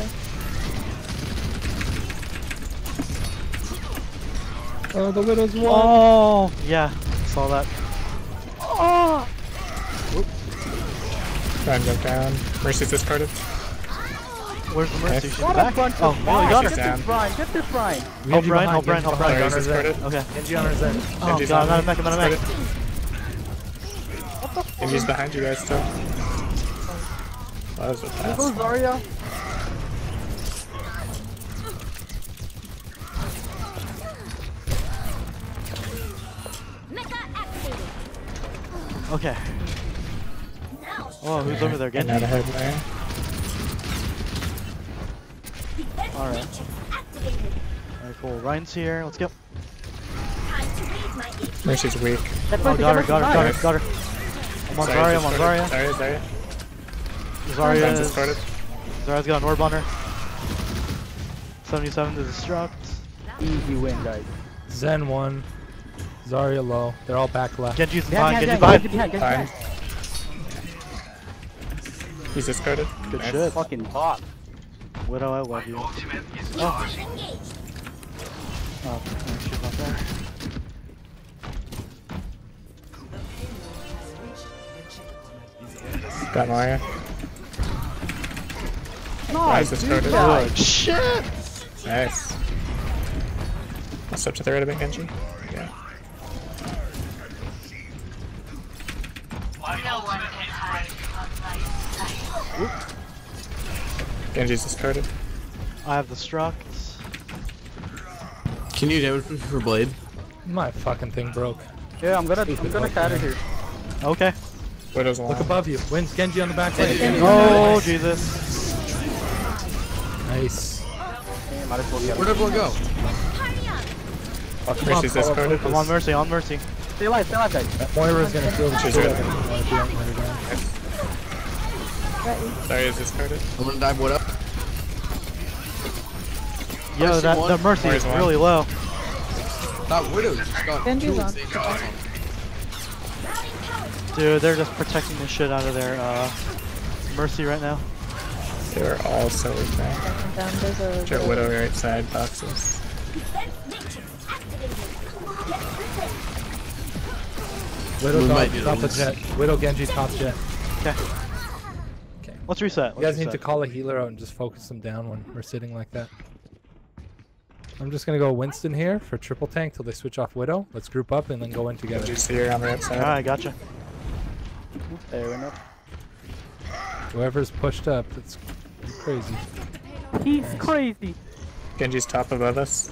Oh, the Widow's one. Oh, yeah, saw that. Oh! Rein jump down. Mercy's discorded. Where's the Mercy? She's What a back? bunch Oh, of oh, we got Get her. this Brian, get this Brian. Help Brian, behind, help Brian, Genji help behind, Brian. Oh, Gunner's in. Okay. Genji on his end. Oh Genji's god, on not a me. mech, not a mech. Genji's behind you guys still. That was a pass. Go Zarya. Okay. Oh, who's over there? Getting Genji? out ahead there. Alright. Alright, cool. Rein's here. Let's go. Time to raise. Mercy's weak. Oh, got her, got her, got her, got her. I'm on Zarya, I'm on Zarya. Zarya, Zarya. Zarya Rein's is... discorded. Zarya's got an orb on her. 77 to destruct. Easy win, guys. Zen one. Zarya low. They're all back left. Genji's Behind, behind, behind, Genji's behind, behind. Genji behind, Genji Fine. behind. He's discorded. Good Nice. shit. Fucking bot. Widow, I love you. Oh, oh she's not there. Got Maya. Nice, Nice, good discorded. guy. Shit! Nice. What's up to the right of it, Genji? Yeah. No one can hide from my sight. Genji's discorded. I have destruct. Can you damage me for blade? My fucking thing broke. Yeah, I'm gonna, I'm gonna shatter here. Okay. Widow's Look alive. above you. Wins Genji on the back lane. Oh, Jesus. Nice. Might as well get Where'd everyone go? Fuck, Mercy's discorded. I'm on Mercy, on Mercy. Stay alive, stay alive, guys. Moira's gonna kill the She's shield. red. Right. Zarya's discorded. I'm gonna dive what up. Yo, Mercy that, one. that Mercy is one. really low. That widow just got Genji's two on. insane on. Dude, they're just protecting the shit out of their uh, Mercy right now. They were all so weak now. Down, there's a. Jet Widow right side boxes. Widow We top, might do top of this. jet. Widow Genji top jet. Okay. Okay. Let's reset. You guys let's need to call a healer out and just focus them down when we're sitting like that. I'm just gonna go Winston here for triple tank till they switch off Widow. Let's group up and then go in together. Genji's here on the right side. Alright, gotcha. Fair enough. Whoever's pushed up, it's crazy. He's crazy. Genji's top above us.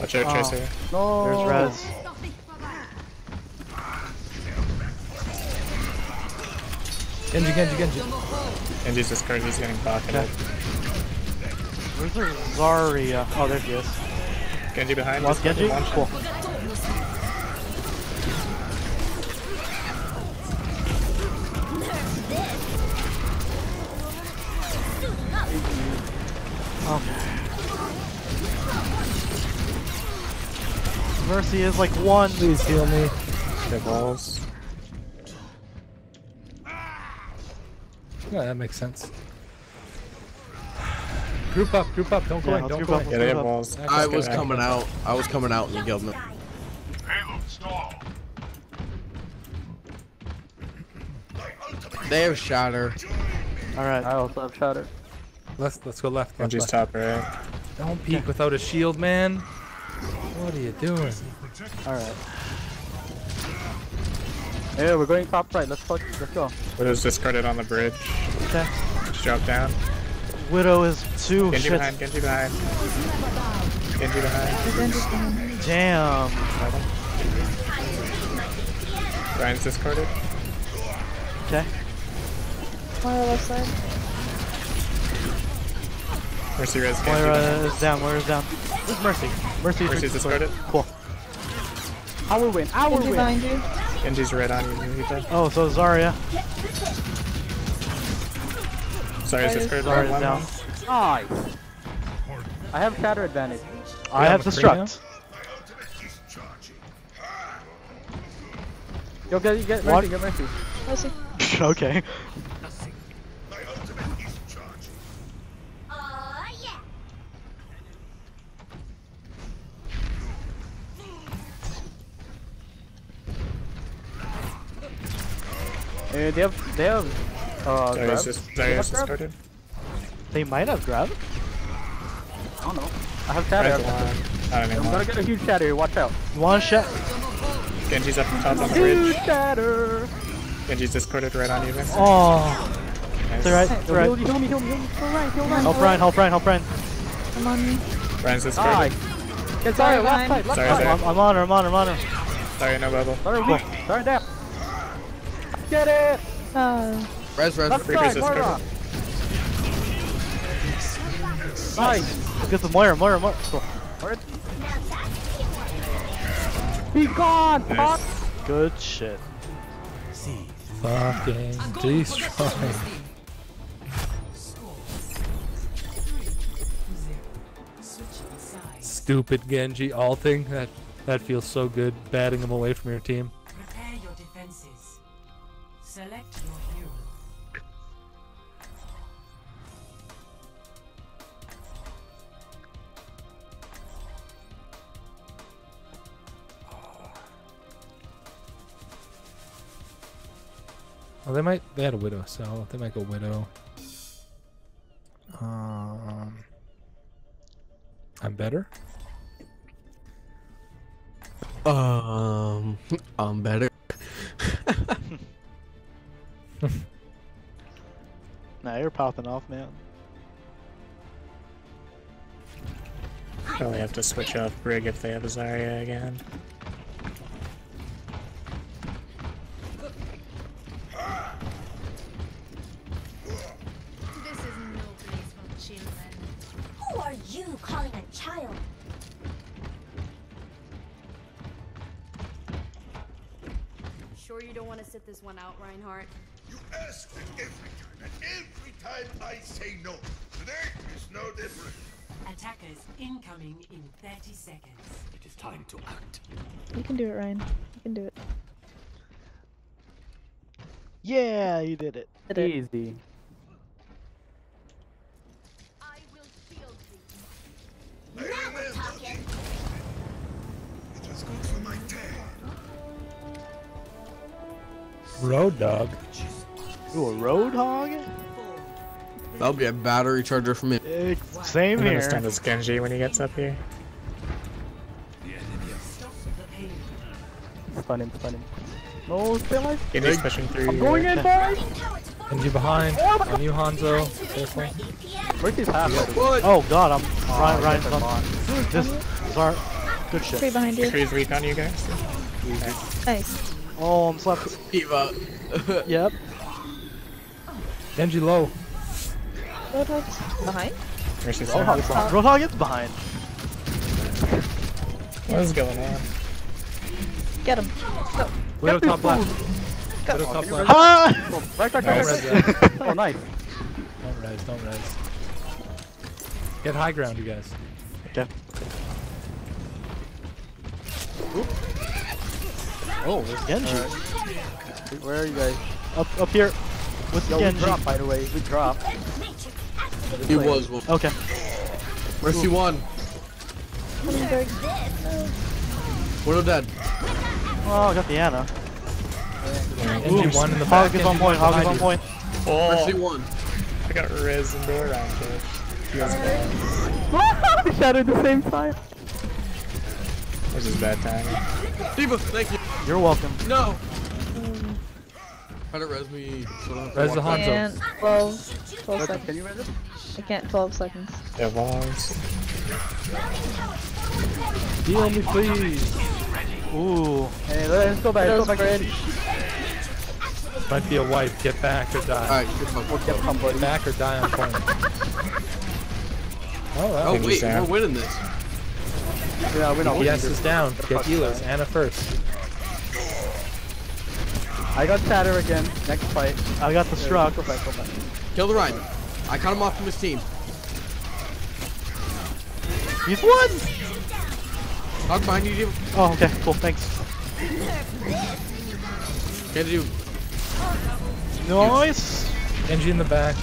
Watch out, Oh. Tracer. Ah, no. There's Res. Genji, Genji, Genji. Genji's discorded. He's getting pocketed. Where's their Zarya? Uh, oh, there she is. Genji behind. Lost discorded. Genji? One shot. Cool. Okay. Mercy is like one. Please heal me. Get walls. Yeah, that makes sense. Group up, group up. Don't go Yeah, in. Don't go up, in. Yeah, they have walls. I was get back. coming out. I was coming out and you killed me. They have shatter. Alright. I also have shatter. Let's let's go left. left, Genji's left. top right. Don't peek without a shield, man. What are you doing? Alright. Yeah, we're going top right. Let's fuck. Let's go. Widow's discorded on the bridge. Okay. Just drop down. Widow is two. Genji Shit. behind. Genji behind. Genji behind. Damn. Rein's discorded. Okay. Moira left side. Mercy res. Moira is down. Moira's down. Where's Mercy? Mercy is Mercy's discorded. Cool. I will win. I will win. behind you. Genji's red on you, Nihita. Oh, so Zarya. Zarya's discorded. on Zarya's one. down. Nice. I have shatter advantage. I have I'm free now? destruct. Yo, get get What? mercy, get mercy. Mercy. *laughs* okay. They have they have uh Zarya's grab. just They have grab? They might have grabbed. I don't know. I have shatter. Res one. I don't I'm know. gonna get a huge shatter here, watch out. One shot? Genji's up top on the bridge. Huge bridge. shatter! Genji's discorded right on you, Vincent. Oh. Nice. It's alright. It's Heal alright. me, heal me, heal me, heal me. Heal Rein, heal Rein. Help Rein. Help Rein. Help Rein. Come on me. Rein's Die. discorded. Get Sorry, Zarya, left Rein. side, left Sorry, side. sorry. I'm, I'm on her. I'm on her. I'm on her. Sorry, no bubble. Zarya weak. Zarya down. Get it! Uh, Res, res. Left Reaper's side, Moira. Nice. Get the Moira. Moira. Moira. Cool. Be gone, Nice. fuck! Good shit. Fucking destroy. Stupid Genji alting. That that feels so good. Batting him away from your team. Prepare your defenses. Select your hero. Well, they might. They had a widow, so they might go widow. Um, I'm better. Um, I'm better. *laughs* *laughs* Nah, you're popping off, man. Probably have to switch off Brig if they have a Zarya again. This is no place for children. Who are you calling a child? Sure you don't want to sit this one out, Reinhardt? You ask it every time, and every time I say no. Today is no different. Attackers incoming in 30 seconds. It is time to act. you can do it, Ryan. You can do it. Yeah, you did it. Did it. Easy. Now we're talking. It was good for my tail. Road dog. Ooh, a roadhog? That'll be a battery charger for me. Eh, Same I'm gonna here. stun this Genji when he gets up here. Stop the pain. Stun him, stun him. No, stay alive. Genji's pushing through. I'm going in, boys! Genji behind. On you, Hanzo. Careful. Mercy's half. Oh god, I'm Ryan. Ryan's on. Just Zar. Good Three shit. behind you. Tree's weak on you guys. Nice. Oh, I'm slapped. Eva. *laughs* Yep. Genji low. Roadhog's behind. Mercy's Roadhog's behind. Roadhog is behind. What is going on? Get him. Go. Widow top left. Go. Widow top left. Ha! Right, right, Don't right, res right. Oh, nice. Don't res. Don't res. Get high ground, you guys. Okay. Oh, there's Genji. Where are you guys? Up, up here. With Yo, we Genji. dropped, by the way. We dropped. He was one. Okay. Mercy one. We're Widow dead. Oh, I got the Ana. Genji Ooh, one in the Hog back. is on point. Hog is behind on you. point. Oh. Mercy one. I got Riz and door around He was Shattered *laughs* the same time. This is bad timing. D.Va, thank you. You're welcome. No. Try to res me. So I don't have to Res the Hanzo. And 12, 12 Can seconds. you res it? I can't. 12 seconds. They have. Heal me, please. Ooh. Hey, let's go back. Let's go back. Bridge. Might be a wipe. Get back or die. Alright, good fuck. We'll get somebody. Back or die on point. Oh, Oh wait, we're winning this. Yeah, we're not DPS winning is down. Get healers. Ana first. I got shatter again. Next fight. I got the Yeah, struck. Go back, go back. Kill the Rein. I cut him off from his team. He's won! Hog behind you, D.Va. Oh, okay. Cool. Thanks. Can you? Nice. Genji in the back.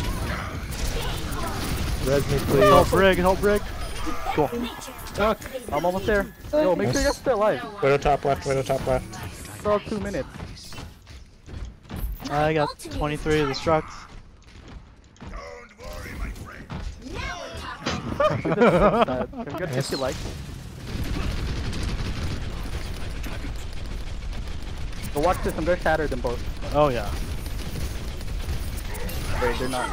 Res me, please. Help please. Brig. Help Brig. Cool. Stuck. I'm almost there. Yo, make sure you're still alive. Widow top left, Widow top left. Still have two minutes. I got 23 of the structs. Don't worry, my friend. sad. *laughs* Can we get 50 likes? So watch this, I'm gonna shatter them both. Oh yeah. Wait, they're not.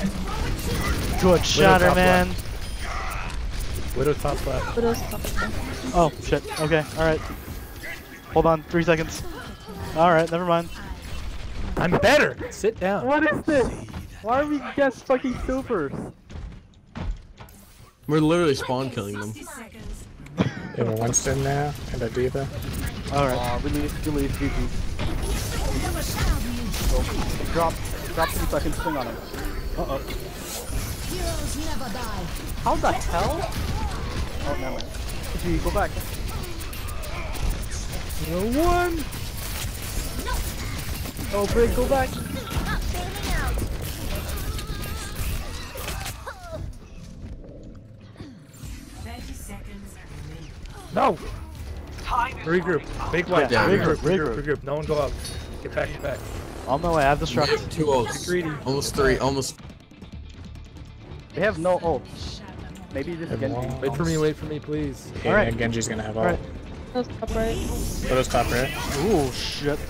Good shatter, top man. Widow top left. Widow's top left. Oh shit. Okay. All right. Hold on. Three seconds. All right. Never mind. I'm better. Sit down. What is this? Why are we just fucking supers? We're literally spawn killing them. They have a Winston now and a D.Va. All right. Aw, release, release, GG. Oh, drop, drop him so I can swing on him. Uh oh. Heroes never die. How the hell? Oh, no. G, go back. No one. Oh, Brig, go back. Thirty seconds remaining. No. Regroup. Big white. Yeah, regroup. regroup, Regroup. Regroup. No one go up. Get back. Get back. Oh, On my way. I have destruct. *laughs* Two ults. Greedy. Almost three. Almost. They have no ult. Maybe this Have Genji. Wait for me. Wait for me, please. Okay, Alright. and Genji's gonna have all. Alright. Widow's top right. Widow's top right. Ooh shit.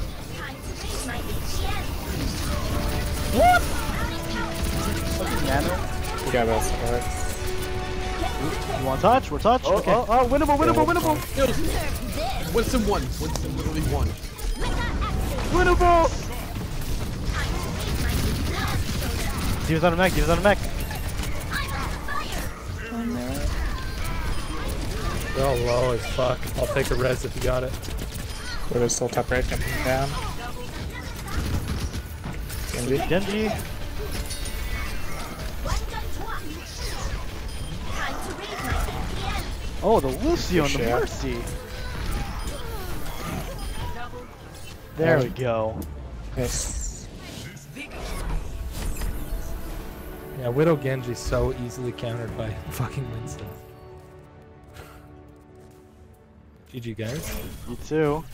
Fucking nano. You got both support. You want touch? We're touch. Oh, okay. oh, oh, winnable, winnable, winnable. Winston one. Winston literally one. Winnable! He was on a mech. He was on a mech. Oh, They're all low as fuck. I'll take a res if you got it. Widow's still top right, jumping down. Genji. Genji. Oh, the Lucio and the Mercy. There we go. Yes. Yeah, Widow Genji's so easily countered by *laughs* fucking Winston. GG guys. You too.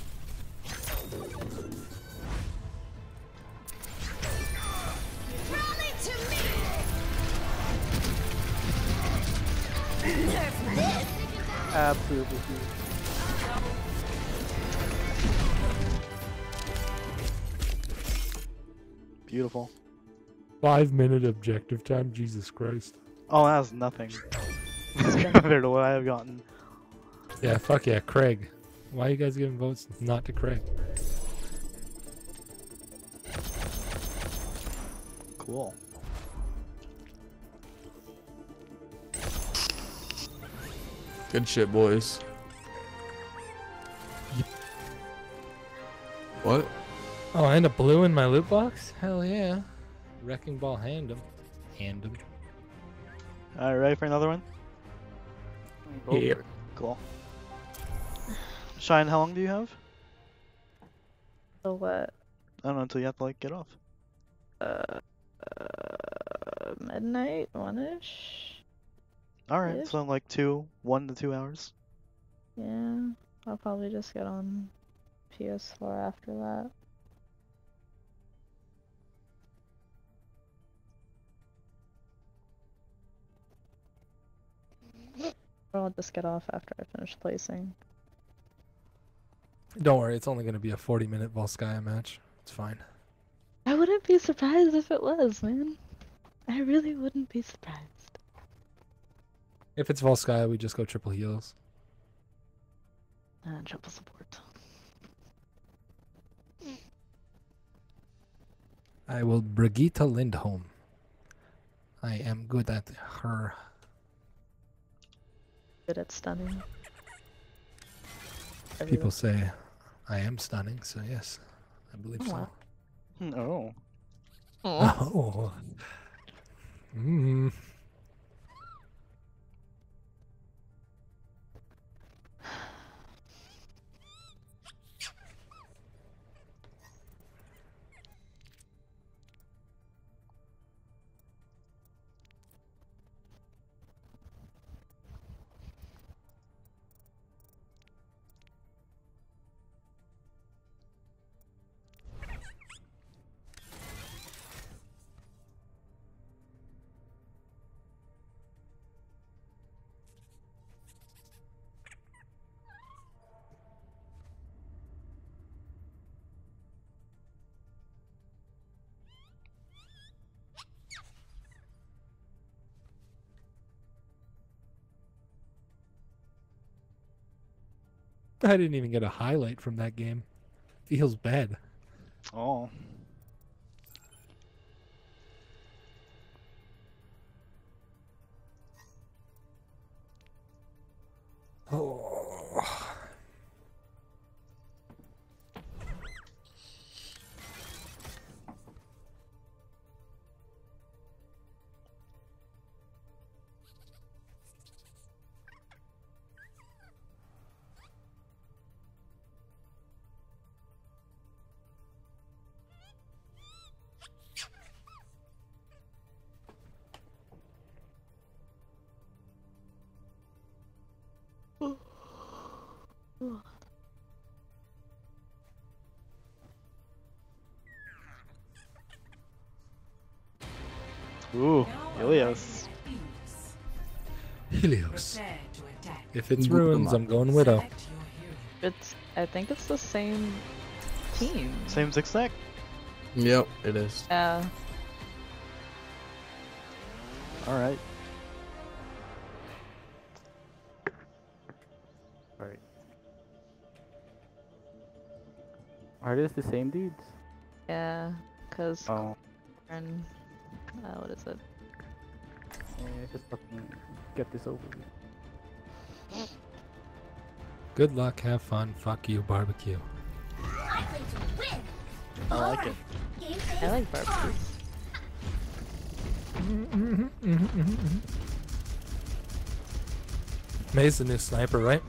Absolutely. Beautiful. Five minute objective time, Jesus Christ. Oh, that was nothing *laughs* compared to what I have gotten. Yeah, fuck yeah, Craig. Why are you guys giving votes not to Craig? Cool. Good shit, boys. What? Oh, and a blue in my loot box? Hell yeah. Wrecking ball hand him. Hand him. All right, ready for another one? Go Yeah. Cool. Shine, how long do you have? So what? I don't know until you have to like get off. Uh, uh midnight, one ish. All right, Ish. so like two, one to two hours. Yeah, I'll probably just get on PS4 after that. Or I'll just get off after I finish placing. Don't worry, it's only going to be a 40 minute Volskaya match. It's fine. I wouldn't be surprised if it was, man. I really wouldn't be surprised. If it's Volskaya, we just go triple heals. And triple support. I will Brigitte Lindholm. I am good at her. Good at stunning. People say I am stunning, so yes, I believe Oh, so. wow. Oh. *laughs* Oh. Mm. I didn't even get a highlight from that game. Feels bad. Oh. Oh. If it's ruins, I'm going Widow. It's. I think it's the same team. Same zigzag? Yep, it is. Yeah. All right. All right. Are these the same dudes? Yeah. Cause. Oh. And. Uh, what is it? Yeah, just fucking get this over with. Good luck, have fun, fuck you, barbecue. I play to win. I like it. I like barbecue. Mei's the new sniper, right?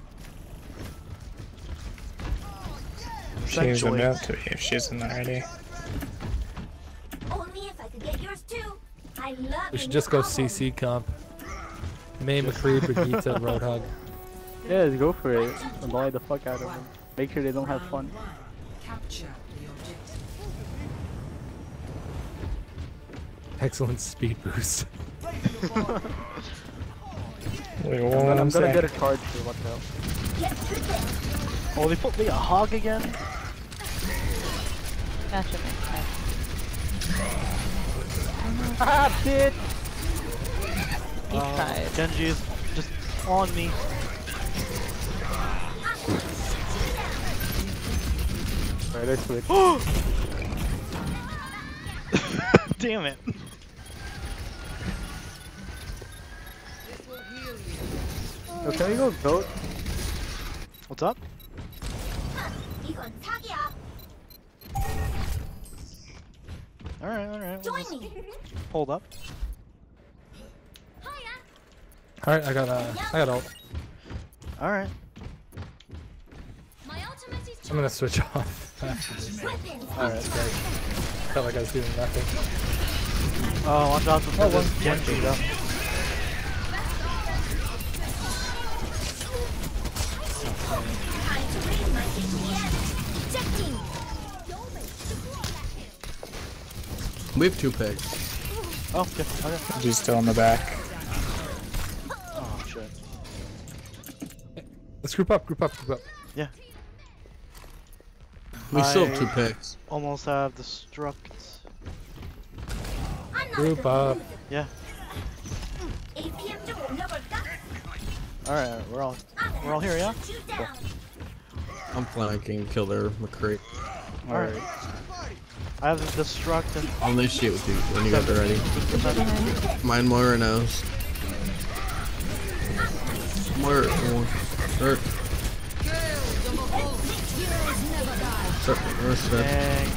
She's Essentially. about to be if she isn't already. Only if I could get yours too. I love We should just go. CC comp. Mei, McCree, Brigitte, Roadhog. Yeah, let's go for it. Annoy the fuck out of them. Make sure they don't have fun. Capture the objective. Excellent speed boost. *laughs* Wait, I'm gonna, I'm I'm gonna saying? get a charge for what the hell. Get through this. Oh, they put me a hog again? Gotcha, man. *laughs* Ah, bitch! He Uh. Genji is just on me. Alright, I. *gasps* *laughs* Damn it. Yo, can we go vote? What's up? Alright, alright. Join me. Hold up. Alright, I got uh, I got ult. Alright. I'm gonna switch off. Alright, great. Felt like I was doing nothing. Oh, watch out for Oh, this one- Genji though. Time to raise my DPS. Ejecting. We have two picks. Oh, okay, okay. She's still in the back. Oh, shit. Let's group up, group up, group up. Yeah. We still have two picks. Almost have the. Group up. Yeah. Alright, we're all we're all here, yeah? Cool. I'm flanking, kill their McCree. Alright. I have the destruct and I'll initiate with you when you guys are ready. Mine Moira knows. Moira, Moira start. Start, start. Dang.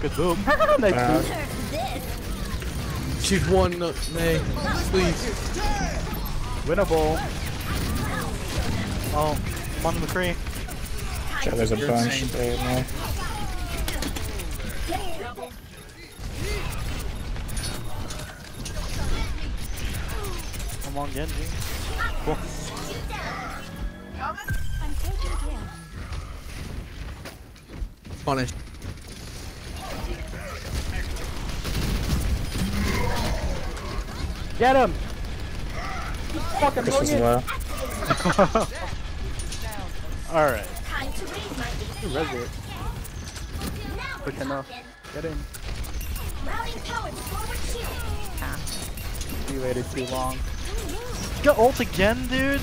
Good boom. nice Uh, move. She's one, no, Mei. Please. Winnable. Oh, Mon McCree. sure, there's a You're bunch insane. there now. Come on, Genji. Cool. Punish. Get him! Fucking Chris is it! low. *laughs* Alright. Time to raise my DPS. Res it. Now Quick enough. Get in. Routing power to forward shield. You waited too long. You Got ult again, dude?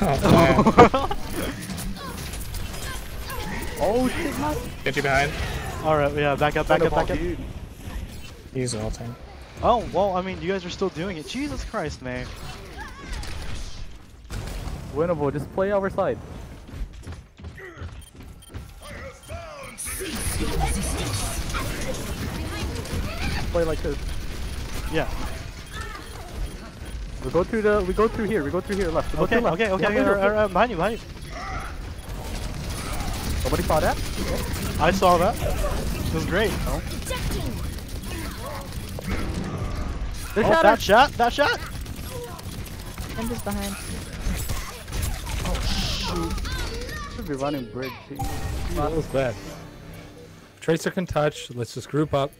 Oh, *laughs* Oh shit, not. Get you behind. All right, yeah, back up, back up, back up. Dude. Use all time. Oh well, I mean, you guys are still doing it. Jesus Christ, man. Winnable, just play our side. Play like this. Yeah. We go through the. We go through here. We go through here left. We go Okay, left. okay, okay, Yeah, okay. window, All right, all right, behind you, behind you. Nobody saw that? I saw that. It was great. No. Oh, that shot, that shot. I'm just behind. Oh, Should be running bridge. too. That was bad. Tracer can touch. Let's just group up.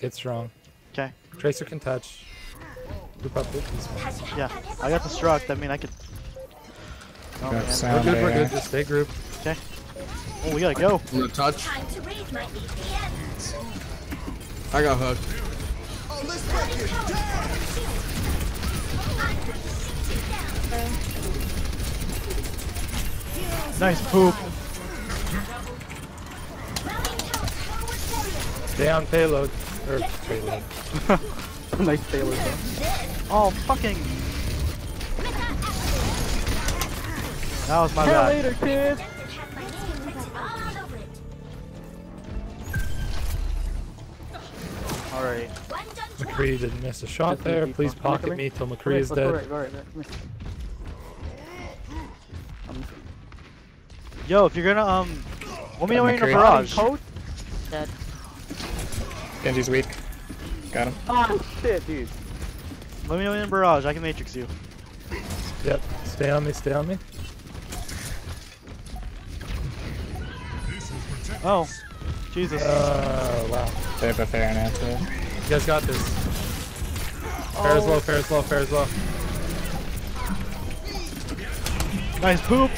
Get strong. Okay. Tracer can touch. Group up with these ones. Yeah, I got the struck. I mean, I could. Oh, Got man. We're sound good, we're good. Just stay grouped. Okay. Oh, we gotta go. I'm gonna touch. Time to raise my EPM. I got hooked. Nice poop. Stay on payload. Or payload. *laughs* nice payload. Oh, fucking. That was my See bad. later, kids. Alright. McCree didn't miss a shot Just there. keep Please on- pocket me till Come McCree here, is dead. right, go right, right, come here. Yo, if you're gonna um, let me know when you're in a McCree. barrage. Dead. Genji's weak. Got him. Oh shit, dude. Let me know when you're in a barrage. I can matrix you. Yep. Stay on me, stay on me. Oh, Jesus. Oh, wow. They have a fair and after. You guys got this. Pharah's oh. low, Pharah's low, Pharah's low. Nice poop.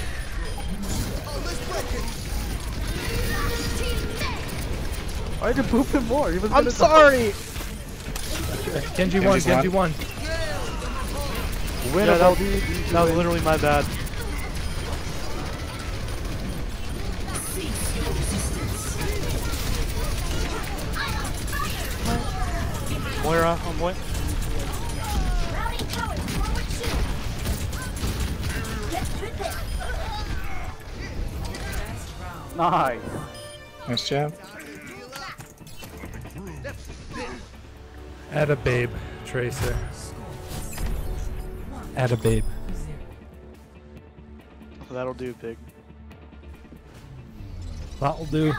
Why'd you poop him more? He was I'm sorry. Genji won, Genji's Genji won. won. Win Yeah, that, LD. that was literally my bad. Moira, on point. Nice. Nice job. Add a babe, Tracer. Add a babe. That'll do, pig. That'll do.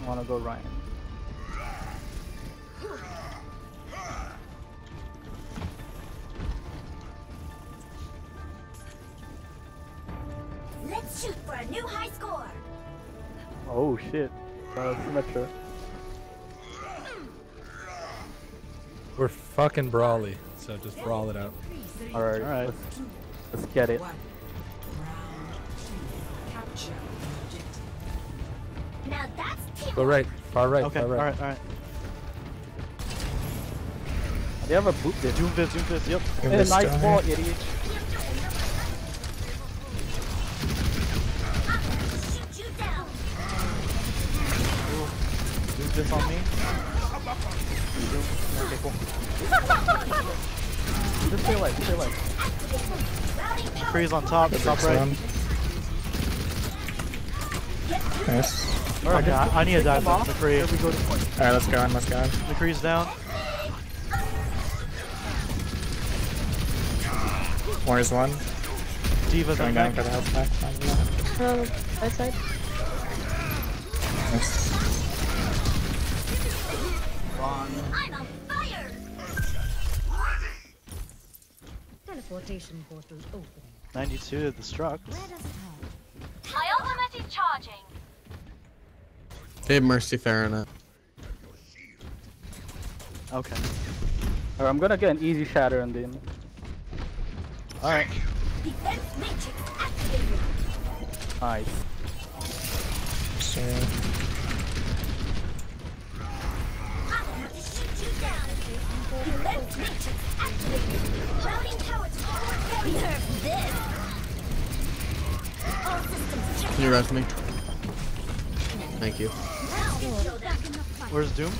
I wanna go Rein. Let's shoot for a new high score. Oh shit. Uh, Symmetra. We're fucking brawly, so just brawl it out. Alright, Alright. let's, let's get it. Now that's team. Go right, far right, Okay, far right. alright, alright. They have a boot there. Doomfist, zoom fist, yep. Give Hey, nice ball, idiot. Doomfist on me. Zoom. Okay, cool. Just stay alive, stay alive. Freeze on top, top right. One. Nice. Okay, I, I need a dive them off. from McCree. There we go to point. Alright, let's go on, let's go on. McCree's down. Warriors one. D.Va's Going on down back. for the health pack. Uh, right side. Nice. I'm on fire. Teleportation portal open. 92 to destruct. My ultimate is charging. They have Mercy Farina. Okay. Alright, I'm gonna get an easy shatter and then. Alright. Defense matrix activated. Nice. So, Defense matrix activated. Routing tower to core. Nerf this. Can you res me? Thank you. Where's Doom?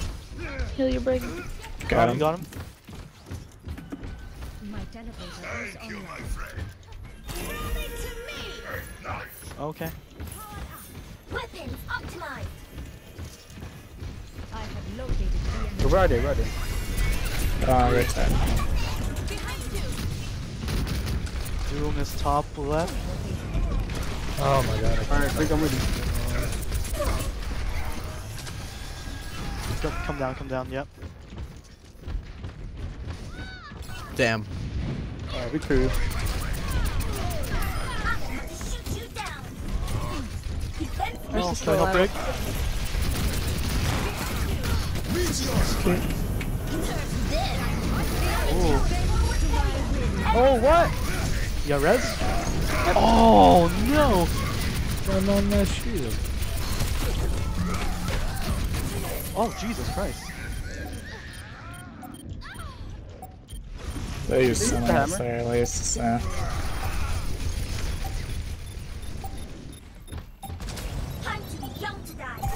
Heal your break. Got him. Got him. My teleporter is online. Okay. Weapons optimized. I have located the enemy. Where are they? Where are they? Uh, right side. Doom is top left. Oh my god. I Alright, Freak, I'm with you. Come, come down, come down, yep. Damn. Alright, we clear. Oh, Mercy's can I help break? Oh. oh, what? You got res? Oh no! I'm on my shield. Oh Jesus Christ! They use They some use the there at least. So. Time to be young to die.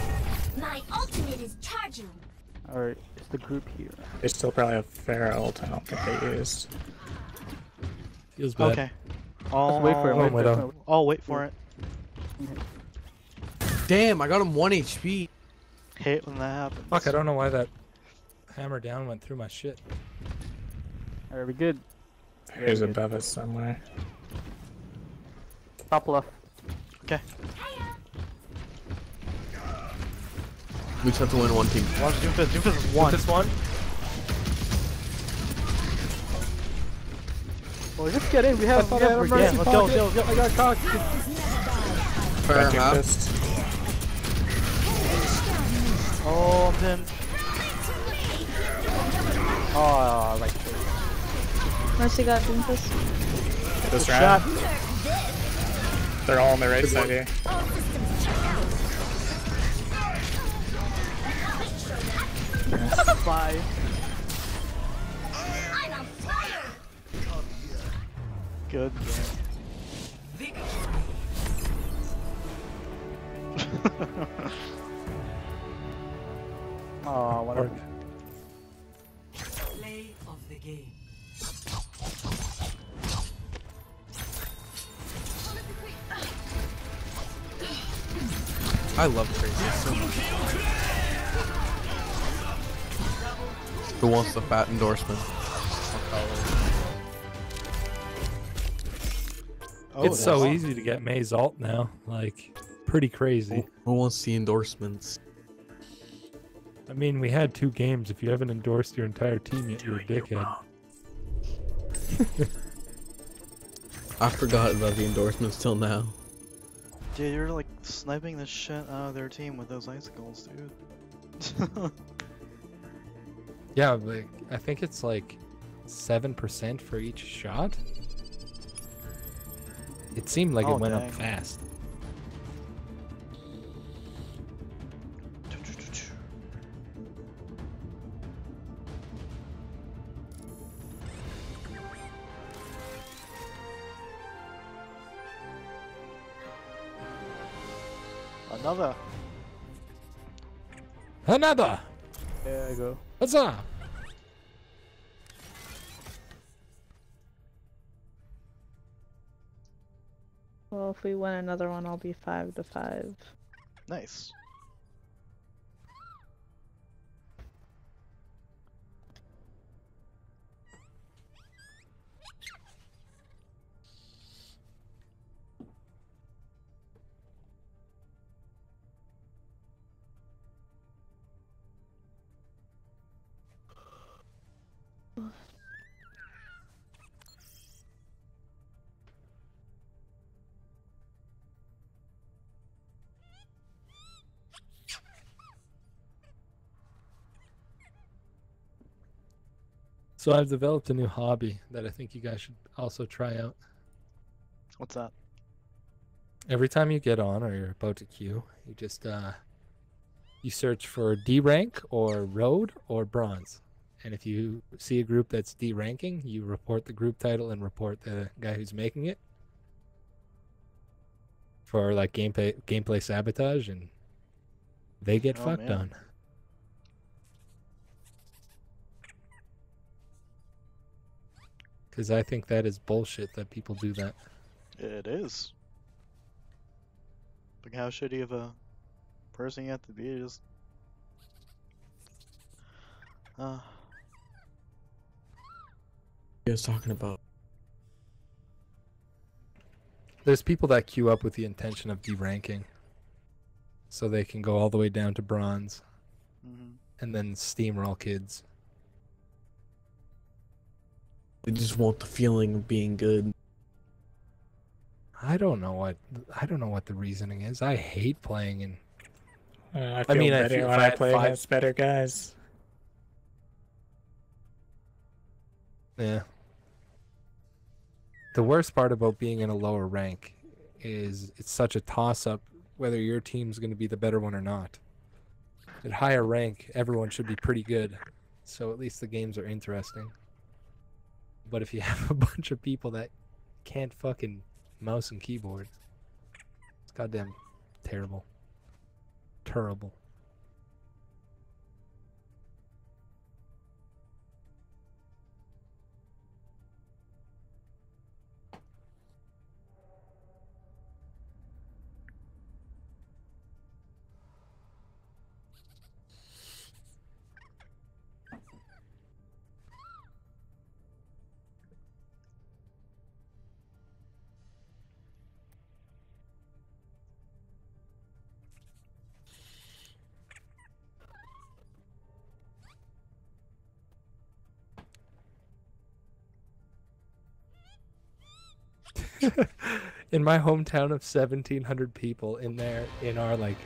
My ultimate is charging. Alright, it's the group here. They still probably have Pharah ult. I don't think they used. Feels bad. Okay. I'll, wait for it, I'll- wait for it. Widow. I'll wait for it. Damn, I got him 1 HP. Hate when that happens. Fuck, I don't know why that hammer down went through my shit. Alright, we good. Here's above us somewhere. Top left. Okay. We just have to win one team. Watch Doomfist. Doomfist is one. This one? Well, just get in. We have. I We thought I have had a mercy Yeah, let's go, let's go, I got cocked. Fair Vacuum Oh, I'm pinned. Oh, right. Mercy got Doomfist. This Shot. round. They're all on the right side here. Bye. I'm on fire. Good. Oh, *laughs* whatever. Play of the game. I love Crazy so much. Who wants the fat endorsement? Oh, it's so that's- easy to get Mei's alt now. Like, pretty crazy. Who wants the endorsements? I mean, we had two games. If you haven't endorsed your entire team yet, you're a dickhead. *laughs* I forgot about the endorsements till now. Dude, you're like sniping the shit out of their team with those icicles, dude. *laughs* Yeah, like, I think it's like 7% for each shot. It seemed like Oh, it went dang. up fast. Another. Another! There I go. Huzzah! Well, if we win another one, I'll be five to five. Nice. So I've developed a new hobby that I think you guys should also try out. What's that? Every time you get on or you're about to queue, you just uh you search for D rank or road or bronze. And if you see a group that's D ranking, you report the group title and report the guy who's making it. for like gameplay gameplay sabotage, and they get Oh, fucked man. on. Because I think that is bullshit that people do that. It is. Look how shitty of a person you have to be. to Just. Uh, You guys talking about? There's people that queue up with the intention of deranking, so they can go all the way down to bronze, Mhm. and then steamroll kids. They just want the feeling of being good. I don't know what I don't know what the reasoning is. I hate playing in. Uh, I I feel mean, I better feel- when I I play five- against better guys. Yeah. The worst part about being in a lower rank is it's such a toss up whether your team's going to be the better one or not. At higher rank, everyone should be pretty good, so at least the games are interesting. But if you *laughs* have a bunch of people that can't fucking mouse and keyboard, it's goddamn terrible. Terrible. *laughs* in my hometown of 1700 people in there in our like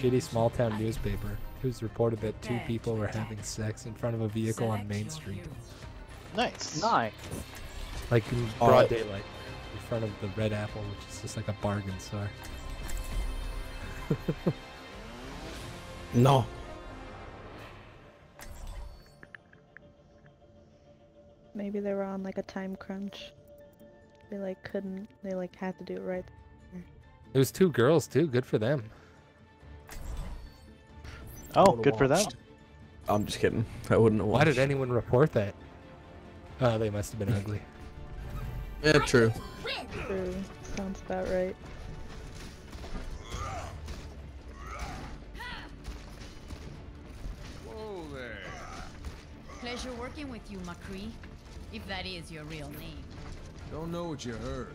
shitty small town newspaper it was reported that two people were having sex in front of a vehicle on main street nice. Nice. like in broad daylight in front of the red apple which is just like a bargain store *laughs* No. Maybe they were on like a time crunch. They like couldn't. They like had to do it right. it was two girls too good for them Oh, would've good for them. I'm just kidding. I wouldn't have why did anyone report that oh they must have been ugly *laughs* Yeah, true. True. Sounds about right. Whoa there. Pleasure working with you, McCree. If that is your real name. Don't know what you heard.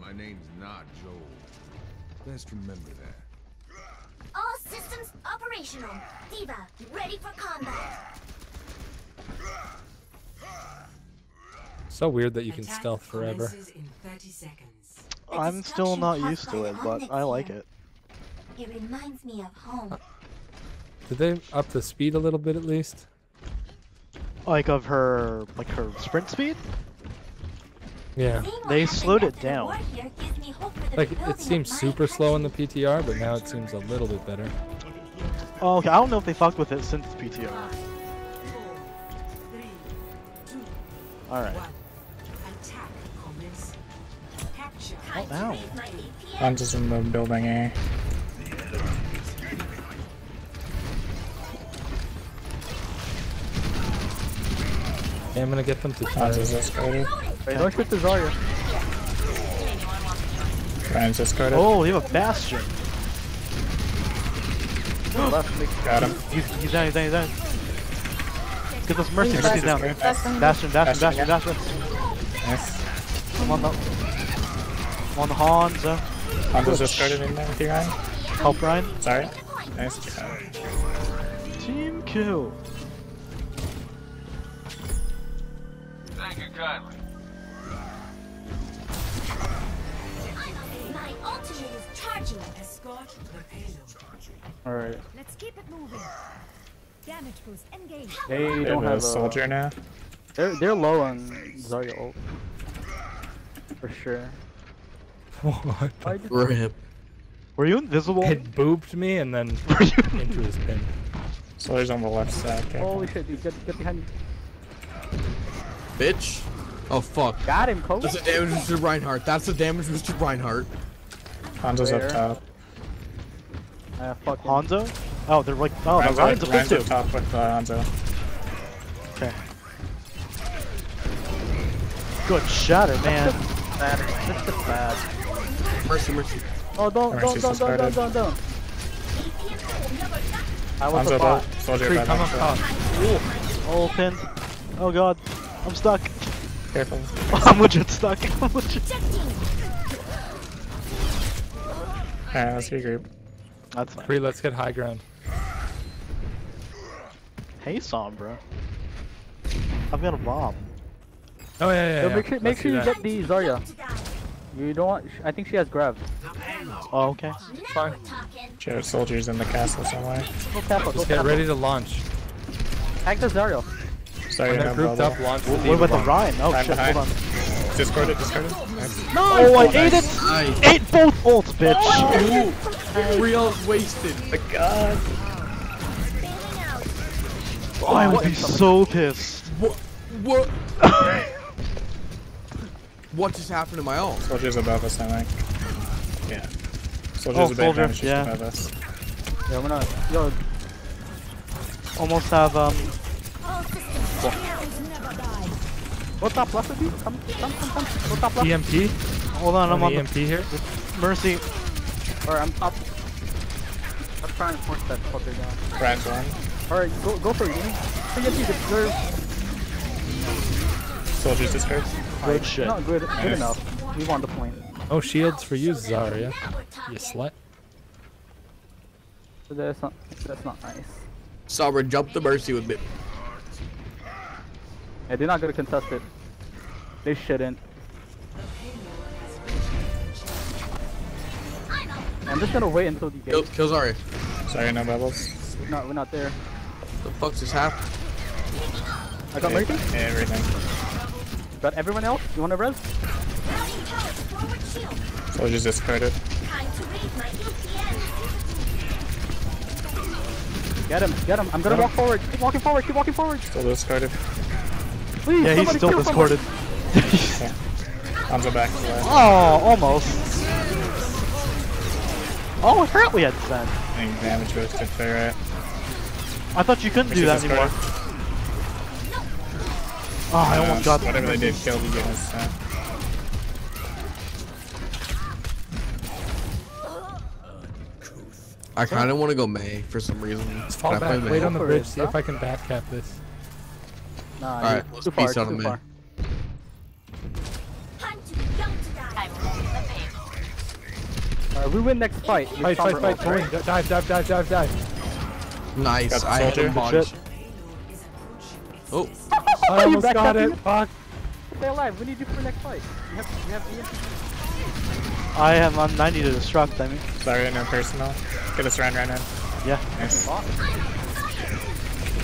My name's not Joel. Best remember that. All systems operational. D.Va, ready for combat. so weird that you can Attack stealth forever in 30 seconds. I'm still not used to it, but I like it. It reminds me of home. did they up the speed a little bit at least Like of her, like her sprint speed. Yeah They slowed it down. Like it seems super slow in the PTR, but now it seems a little bit better. Oh, okay. I don't know if they fucked with it since PTR. All right. Attack commence. Capture. Oh, now. I'm just in the building eh? A. Okay, I'm gonna get them to Franz is charge. escorted. Wait, don't shoot the Zarya. Franz escorted. Oh, you have a bastion. *gasps* Left me. Got him. He's, he's down. He's down. He's down. Get this mercy. He's Mercy's down. escorted. Bastion. Bastion. Bastion. Bastion, Bastion. Nice. I'm on the. I'm on the Hanzo. Hanzo's escorted in there with you, Ryan. Help Ryan. Sorry. Nice job. Team kill. Thank you kindly. Charging. Escort the payload. Alright. Let's keep it moving. Damage boost engage. They They don't have have a soldier now. They're they're low on Zarya ult. For sure. What? I just, Rip. Were you invisible? It booped me and then *laughs* into his pin. Soldier's on the left side. careful. holy shit, dude, get, get behind me. Bitch. Oh fuck. Got him, Cole. That's the damage to Reinhardt. That's the damage to Reinhardt. Hanzo's up Where? top. Uh, fuck him. Hanzo? Oh, they're like, oh, the Ryan's, Ryan's up, Ryan's up too. top with uh, Hanzo. Okay. Good shatter, man. Bad. That's just bad. Mercy, mercy. Oh, don't, don't, don't, don't, don't, don't, don't. I was a Hanzo bot. low. Soldier Tree, bad come up Hanzo. top. Oh, pinned. Oh god. I'm stuck. Careful. *laughs* I'm legit stuck. *laughs* I'm legit. Alright, let's regroup. That's fine. Tree, let's get high ground. Hey, Sombra. I've got a bomb. Oh yeah, yeah. Yo, yeah. make sure, make sure you that. get the Zarya. You don't want. I think she has grab. Oh, okay. Fine. Sure, soldiers in the castle somewhere. Go Kappa, go Just get Kappa. ready to launch. Hack the Zarya. Sorry, When no they're grouped up, launch the What about the bomb. Ryan? Oh Time shit, behind. hold on. Discorded, discorded. Nice. Oh, I ate it! Nice. Ate both ults, bitch! Real wasted. My god. Oh, I would be so pissed. What? What? what just happened to my ult? Soldiers above us, I think. Yeah. Soldiers Oh, a bit soldier, yeah. above us. Yeah, we're not. Yo, Almost have, um... go top left with you. Come, come, come, come. Go top left. EMP. Hold on, I'm on EMP here. Mercy. Alright, I'm top. I'm trying to force that fucker down. Ryan's one. Alright, go, go for it. You need to deserve. Soldiers discord. Good shit. Not good, good Nice. enough. We want the point. Oh, shields for you, Zarya. You slut. So that's not. That's not nice. Sombra, jump the mercy with me. Yeah, they're not gonna contest it. They shouldn't. I'm just gonna wait until the Kill, game. kill Zarya. Sorry, no bubbles. We're not, we're not there. The fuck just happened? I got Mercy. Yeah, everything. Got everyone else. You wanna res? Soldiers discorded. Get him, get him. I'm gonna Got walk forward. Keep walking forward. Keep walking forward. Still discorded. Please. Yeah, he's somebody still kill someone. discorded. Hanzo *laughs* back to left. Oh, almost. Oh, I forgot we had Zen. I think damage was good for right. I thought you couldn't do that anymore. discorded. Oh, I Uh, almost got Whatever they did killed the units. Uh, I kind of want to go Mei for some reason. Let's fall Can I play back. Wait on the bridge. See if I can back cap this. Nah, Alright, let's too far. out Too on me. far. Alright, we win next fight. We Fight, fight, Sombra fight. ult, Go in. right? Dive, dive, dive, dive, dive. Nice. I had soldier. a bunch. Oh, *laughs* I almost got it. you? Fuck. Stay alive. We need you do for next fight. You have, you have EMP. I have I'm 90 to destruct, I mean. sorry, no personal. Get us Ryan, Ryan, Ryan. Yeah. Nice.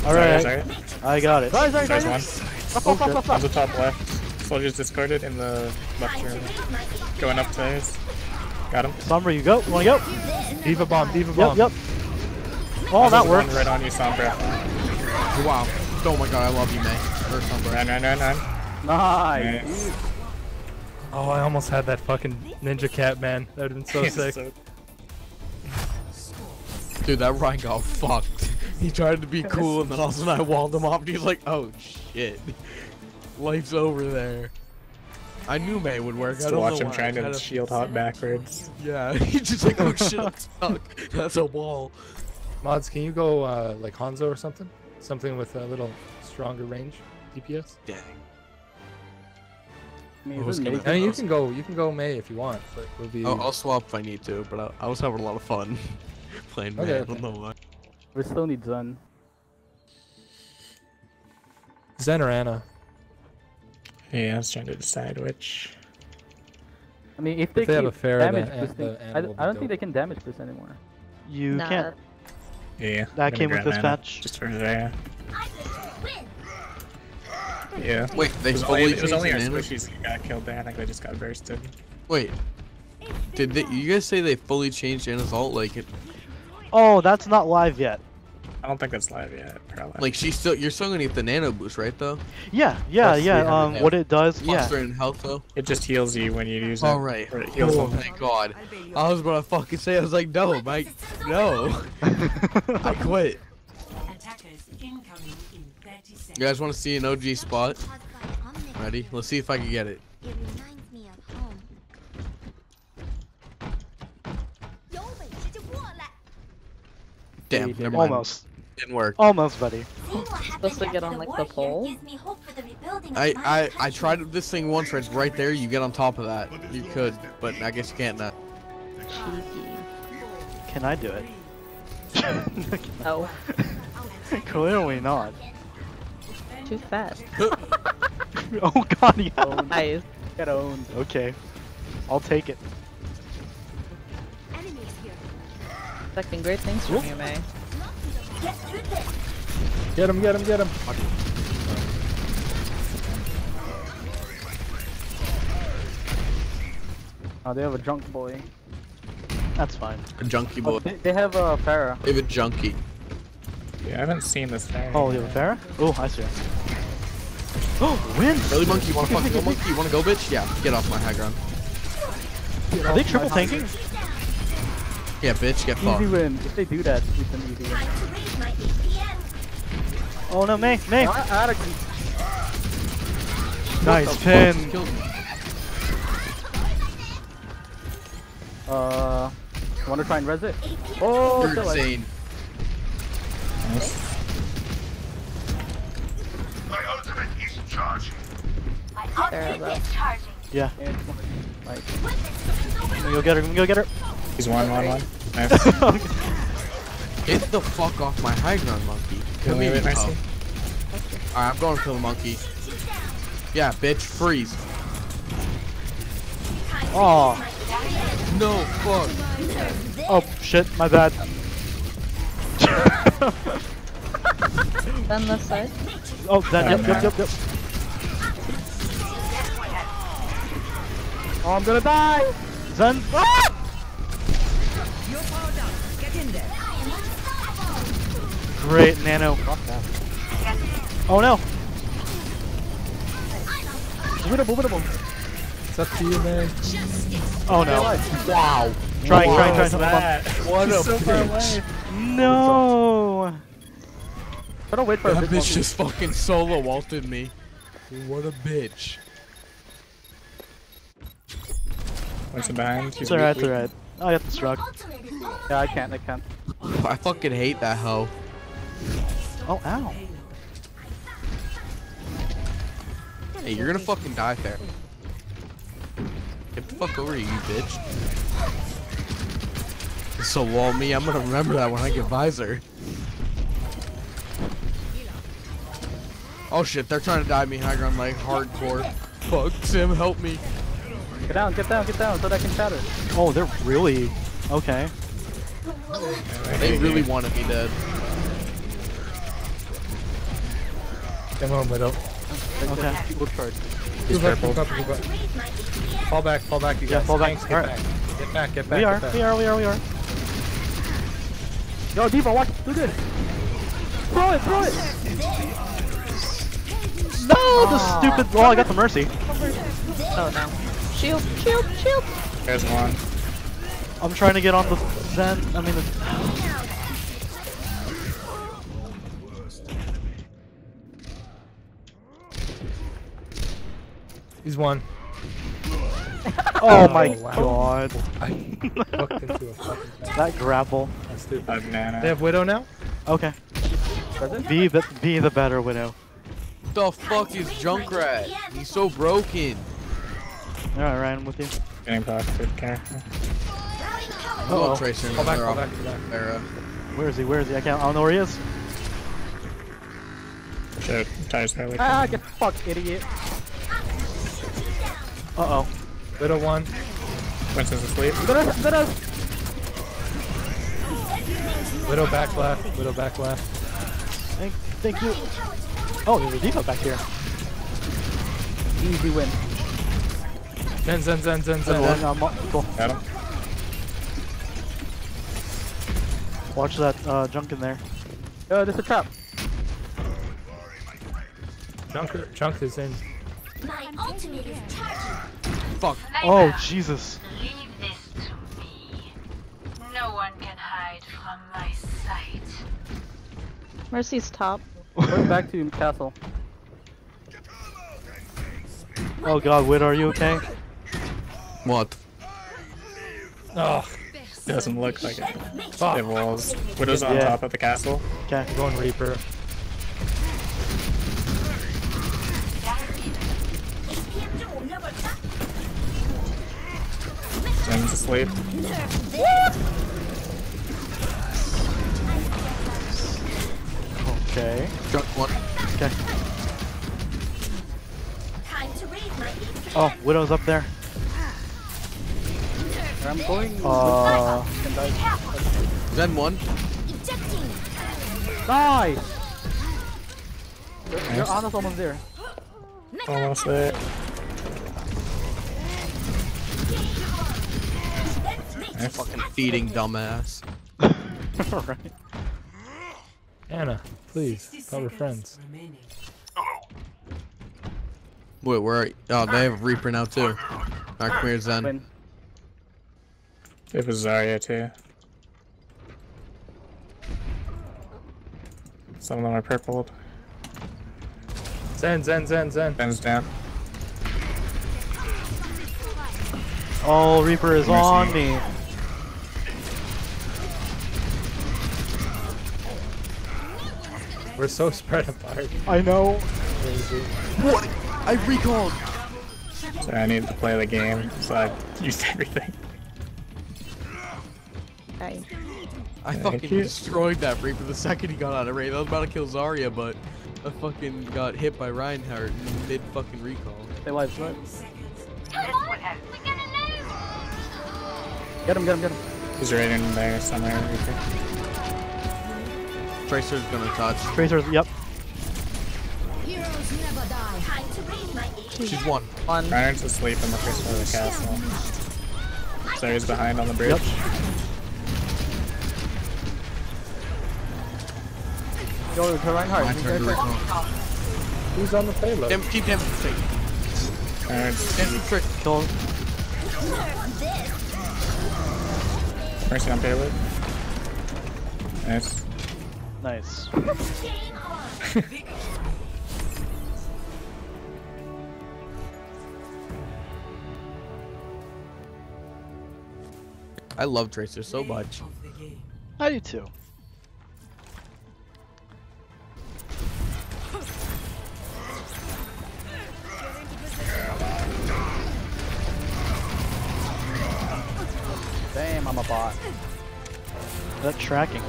Alright, Sorry, I got it. Sorry, sorry, There's sorry. one. On the top left. Soldiers discorded in the left room. Going up upstairs. Got him. Sombra, you go. Wanna go? D.Va bomb. D.Va bomb. yep. yep. Oh, that There's one. Right on you, Sombra. wow. Oh my god, I love you, man. Or Sombra. Run, run, run, run. Nice. Nice. Oh, I almost had that fucking ninja cat, man. That would have been so *laughs* sick. so- Dude, that Ryan got fucked. He tried to be *laughs* cool, and then all of a sudden I walled him off, and he's like, "Oh shit, *laughs* life's over there." I knew Mei would work. I Just to don't watch know him why. trying to kinda- shield hot backwards. Yeah, *laughs* he's just like, "Oh shit, I'm stuck." That's a wall. Mods, can you go uh, like Hanzo or something? Something with a little stronger range DPS. Dang. I mean, I gonna- I mean, you can go. You can go Mei if you want, but we'll be. Oh, I'll swap if I need to, but I, I was having a lot of fun playing Mei. Okay, I don't know why. We still need Zen. Zen or Ana. Yeah, I was trying to decide which. I mean, if they, If they have keep a fair, damage the- boosting, the I, I don't be think they can damage boost anymore. You Nah. can't. Yeah. That I'm came with this grab mana patch. Just for Zarya. Yeah. Wait, they It was only, it was only our squishies that got killed there. I think they just got bursted. Wait, did they, you guys say they fully changed Ana's ult? Like, it, Oh, that's not live yet. I don't think that's live yet. Probably. Like she's still, you're still gonna get the nano boost, right? Though. Yeah, yeah, Plus yeah. Um, health. what it does, Plus yeah. 300 health though. It just heals you when you use it. All right. Or it heals Oh them. my god. I was gonna fucking say, I was like, no, Mike, no. *laughs* *laughs* I quit. Attackers incoming in 30 seconds. You guys want to see an OG spot? Ready? Let's see if I can get it. Damn, Hey, never mind. Almost. Didn't work. Almost, buddy. Supposed to get on like the pole. I, I I tried this thing once. Where it's right there. You get on top of that. You could, but I guess you can't now. Can I do it? *laughs* No. *laughs* Clearly not. Too fast. *laughs* Oh, oh god, yeah. Nice. Get owned. Okay. I'll take it. Expecting great things from you, Mei. Let's do this. Get him, get him, get him. Oh, they have a junk boy. That's fine. A junkie Oh, boy. they, they have a Pharah. They have a junkie. Yeah, I haven't seen this thing. Oh, you have a Pharah? Oh, I see. Oh, *gasps* win! Really, monkey? You wanna fucking go, monkey? You wanna go, bitch? Yeah. Get off my high ground. Are they triple tanking? Yeah, bitch. Get Easy fucked. win. If they do that, it's an easy win. Oh no, Mei, Mei! I, I Nice pin. fuck? Killed me. uh, want to try and res it? Oh, You're still like- insane. My ultimate is charging. There, though. Yeah. Yeah, it's like, Let me go get her, let me go get her. He's one, one, one. Nice. *laughs* Get the fuck off my high ground, monkey. Come Wait, here, wait, Alright, I'm going to kill the monkey. Yeah, bitch, freeze. Oh. No, fuck. Oh shit, my bad. Then this side. oh, that, yep, yep, yep, yep. oh, I'm gonna die! Zen. Ah! Great nano. Oh no. Winnable, winnable. It's up to you, man. Oh no. Wow. Trying, What trying, trying was to that? What He's a so bitch. away. No. Gotta wait for That bit bitch longer. just fucking solo waltzed me. What a bitch. What's it behind? He's It's alright, it's weak, alright. I got the struck. Yeah, I can't, I can't. I fucking hate that hoe. Oh, ow. Hey, you're gonna fucking die there. Get the fuck over here, you bitch. So wall me, I'm gonna remember that when I get visor. Oh shit, they're trying to dive me high ground like hardcore. Fuck, Tim, help me. Get down, get down, get down, so that I can shatter. Oh, they're really okay. They really wanted me dead. Come on, Widow. Okay. People charge. Move up, move up, move up. Fall back, fall back, you Yeah, guys. fall back. Thanks, get Alright. back. Get back, get back. We get are, back. we are, we are, we are. Yo, D.Va, watch, do good. Throw it, throw it. No, the ah. stupid. Well, I got the mercy. Oh no. Shield, shield, shield. There's one. I'm trying to get on the Zen. I mean, the, He's one. *laughs* oh my oh, wow. god. *laughs* I into a. That grapple. That's stupid. Banana. They have Widow now? Okay. Be the be the better widow. The fuck is Junkrat? He's so broken. All right, Ryan, I'm with you. Getting blocked. Good character. I'm Uh-oh. Tracer in back, another fall back, off- fall back. era. Where is he? Where is he? I can't. I don't know where he is. Shit. Tires probably. Ah, get fucked, idiot. Uh oh. Little one. Winston's asleep. Little, us, let us. Widow back left. Widow back left. Thank, thank you. Oh, there's a default back here. Easy win. Zen, zen, zen, zen, And zen. then, cool. Got him. Watch that uh, junk in there. Oh, there's a trap. Chunk, chunk is in. My ultimate is charging. Fuck. Oh, Jesus. Leave this to me. No one can hide from my sight. Mercy's top. Going back to castle. Oh god, Wit, are you okay? What? Oh, Doesn't look like it. Fuck. It was. Widow's on Yeah. top of the castle. Okay. going Reaper. Zen's asleep. Okay. Drunk one. Okay. Time to raise my Oh, Widow's up there. I'm going. Uh, Can die. Zen one. ejecting. Nice! Your, your Ana's almost there. Almost there. Nice. Fucking feeding dumbass. *laughs* Alright. Ana, please. Thought we're friends. Wait, where are you? Oh, they have Reaper now too. Alright, come here, Zen. Win. It was Zarya too. Some of them are purpled. Zen, Zen, Zen, Zen. Zen's down. oh, Reaper is on me. We're so spread apart. I know. What? I recalled. So I need to play the game, so I *laughs* used everything. Okay. I Thank fucking you. destroyed that Reaper the second he got out of range. I was about to kill Zarya, but I fucking got hit by Reinhardt mid fucking recall. Stay alive, right? Come on, we're gonna live. Get him, get him, get him. He's right in there somewhere. Reaper. Tracer's gonna touch. Tracer's, yep. Heroes never die. Time to raise. She's one. One. Reinhardt's asleep in the first floor of the castle. Zarya's behind on the bridge. Yep. Go to Reinhardt. My turn to recall. Who's on the payload? Dem keep them straight. Reinhardt's Dem trick. Kill him. Mercy on payload. Nice. Nice. I love Tracer so much. I do too. I'm a bot. That tracking.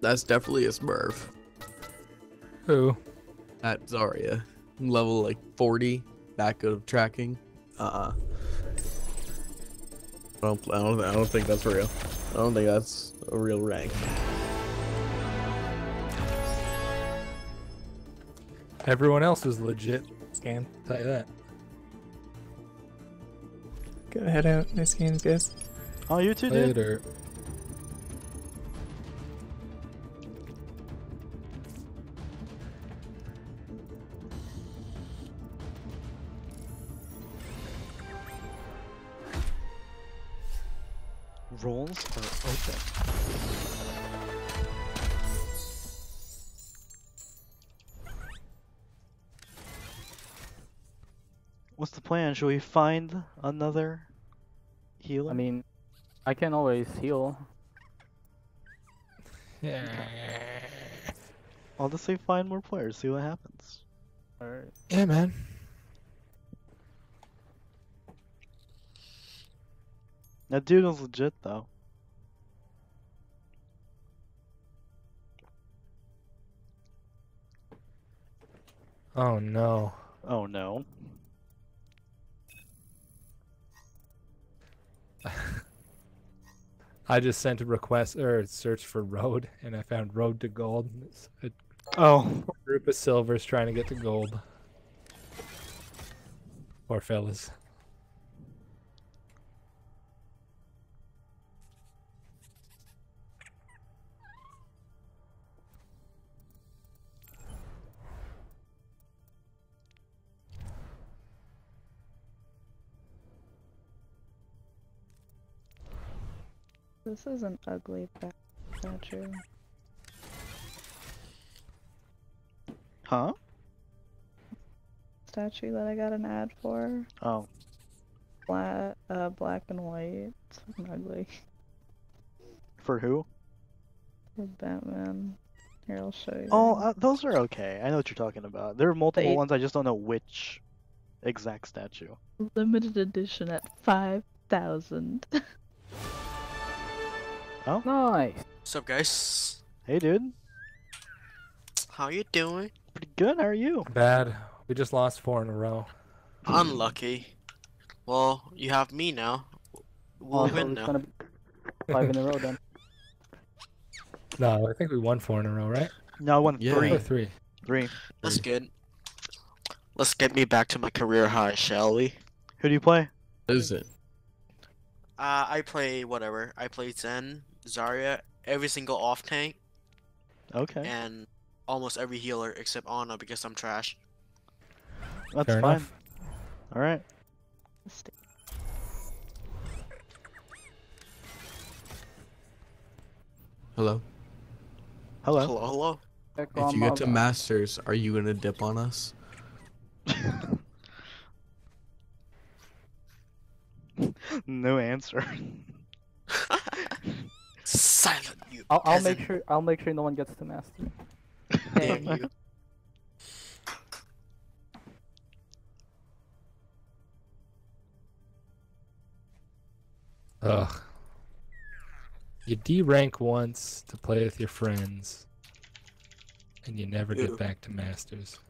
That's definitely a Smurf. Who? At Zarya. Level like 40. Back of tracking. Uh-uh. I don't, I don't, I don't think that's real. I don't think that's a real rank. Everyone else is legit. Scan. Tell you that. Go head out. Nice games, guys. Oh, you too, dude. Later. Rolls are open. What's the plan? Should we find another healer? I mean, I can always heal. Yeah. I'll just say find more players, see what happens. Alright. Yeah, man. That dude was legit though. Oh no. Oh no. I just sent a request or search for road, and I found road to gold. It's a Oh. group of silvers trying to get to gold. Poor fellas. This is an ugly back statue. Huh? Statue that I got an ad for. Oh. Black, uh, black and white. It's ugly. For who? For Batman. Here, I'll show you. Oh, uh, those are okay. I know what you're talking about. There are multiple They- ones. I just don't know which exact statue. Limited edition at 5,000. *laughs* Oh. Nice. What's up, guys? Hey, dude. How you doing? Pretty good. How are you? Bad. We just lost four in a row. Unlucky. Well, you have me now. We'll Oh, win now. gonna five in a row then. No, I think we won four in a row, right? No, I won Yeah. three. Or three. Three. That's good. Let's get me back to my career high, shall we? Who do you play? What is it? Uh, I play whatever. I play Zen, Zarya, every single off tank, Okay. and almost every healer except Ana because I'm trash. That's Fair fine. enough. All right. Hello. Hello. Hello, hello. If you get to Masters, are you gonna dip on us? *laughs* no answer. *laughs* *laughs* Silent you. I'll, I'll make sure. I'll make sure no one gets to master. *laughs* Damn you. Ugh. You D rank once to play with your friends, and you never Ew. get back to masters.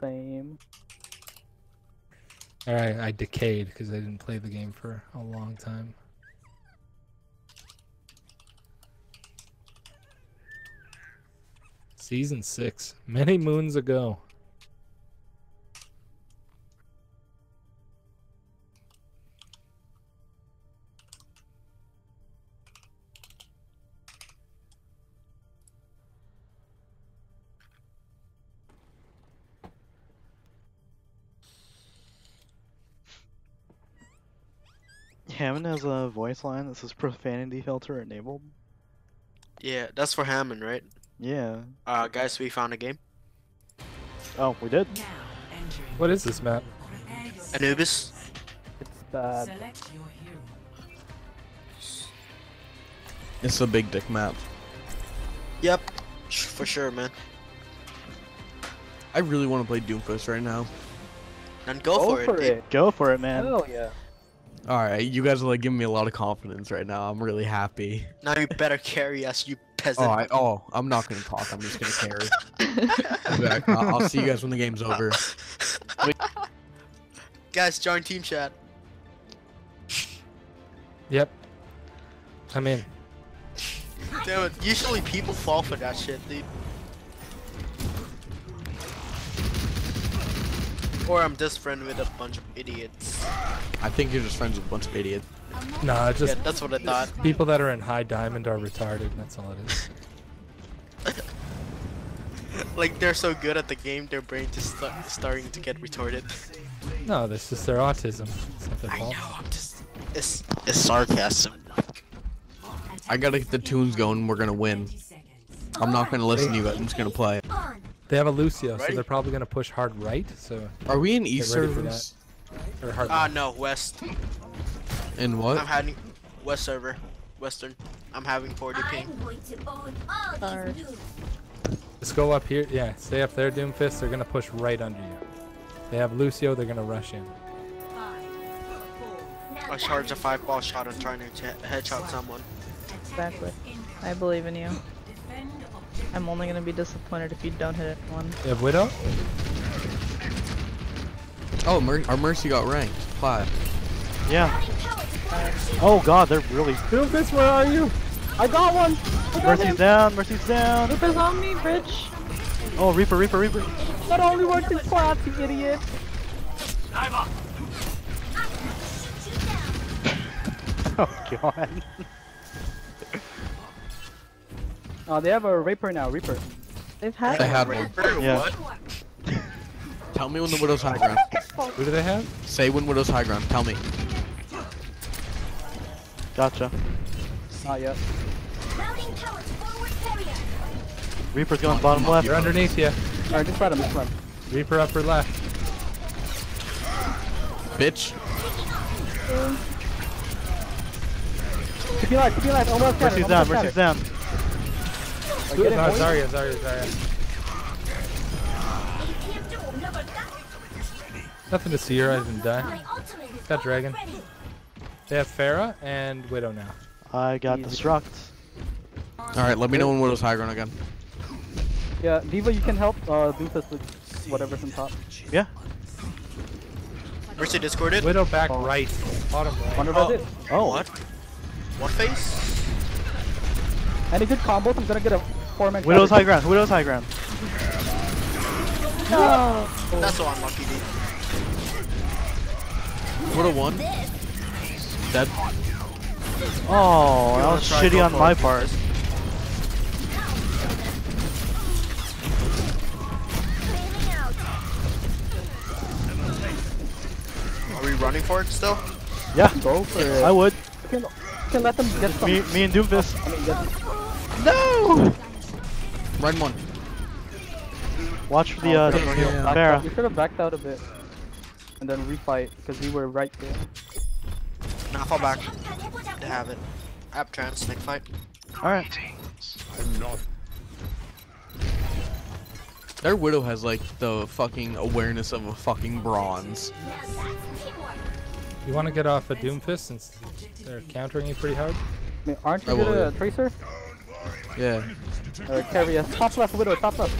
Same. Alright, I decayed because I didn't play the game for a long time. Season 6, many moons ago. Hammond has a voice line that says profanity filter enabled. Yeah, that's for Hammond, right? Yeah. Uh, guys, we found a game. Oh, we did. What is this map? Anubis. It's bad. Select your hero. It's a big dick map. Yep, for sure, man. I really want to play Doomfist right now. Then go, for, it. dude. Go for it, man. Hell yeah. All right, you guys are like giving me a lot of confidence right now. I'm really happy. Now you better carry us, you peasant. Oh, I, oh, I'm not gonna talk. I'm just gonna carry. I'll, back. I'll I'll see you guys when the game's over. *laughs* Guys, join team chat. Yep. I'm in. Damn it, usually people fall for that shit, dude. Or I'm just friends with a bunch of idiots. I think you're just friends with a bunch of idiots. Nah, it's just Yeah, that's what I thought. people that are in high diamond are retarded. That's all it is. *laughs* Like they're so good at the game, their brain just sta- starting to get retarded. No, this is their autism. It's not their I know, I'm just it's it's sarcasm. I gotta get the tunes going. We're gonna win. I'm not gonna listen to you. guys, I'm just gonna play. They have a Lucio, so they're probably gonna push hard right. So Are we in East for servers? that. Or hard Ah left. no, west. In what? I'm having west server, western. I'm having 40 ping. I'm going to all. Let's go up here. Yeah, stay up there, Doomfist. They're gonna push right under you. They have Lucio. They're gonna rush in. I charge a five ball shot and trying to ch- headshot someone. Exactly. I believe in you. I'm only gonna be disappointed if you don't hit anyone. They have Widow. Oh, Mer our Mercy got ranked. Five. Yeah. Oh god, they're really. Doomfist, where are you? I got one. I got Mercy's him. down. Mercy's down. Reaper's on me, Rich. Oh, Reaper, Reaper, Reaper. That only works in class, you idiot. *laughs* Oh god. *laughs* Oh, they have a Reaper now. Reaper. They've had They had one. Yeah. Tell me when the Widow's high ground. Who do they have? Say when Widow's high ground. Tell me. Gotcha. Not yet. Routing towers forward barrier. Reaper's going bottom left. You're underneath you. Alright, just let him, just let him. Reaper upper left. Bitch. Keep your life, keep your life. Almost got it, Mercy's down, Mercy's down. Like, get oh, it, No. Zarya, Zarya, Zarya. Nothing to see here other than die. Got Dragon. They have Pharah and Widow now. I got destruct. Alright, let me know when Widow's high ground again. Yeah, D.Va, you can help uh, Doomfist with whatever's on top. Yeah. Mercy discorded. Widow back right. Bottom right. Wonder Oh. about it. Oh. What? What face? Any good combos? I'm gonna get a four-man. Widow's counter. high ground. Widow's high ground. No. That's so unlucky, dude. Widow one. Dead. Oh, that was shitty on for my part. Are we running for it still? Yeah. Go for it. I would. You can, you can let them get some. Me, me and Doomfist. I mean, get, No! Red one. Watch for the uh, backed out. Pharah. You should have backed out a bit. And then refight, because we were right there. Nah, fall back. To have it. App trans, snake fight. Alright. Their Widow has like the fucking awareness of a fucking bronze. You want to get off a Doomfist since they're countering you pretty hard? I mean, aren't you I good at yeah. Tracer? Yeah. Alright, carry a Top left, Widow, top left.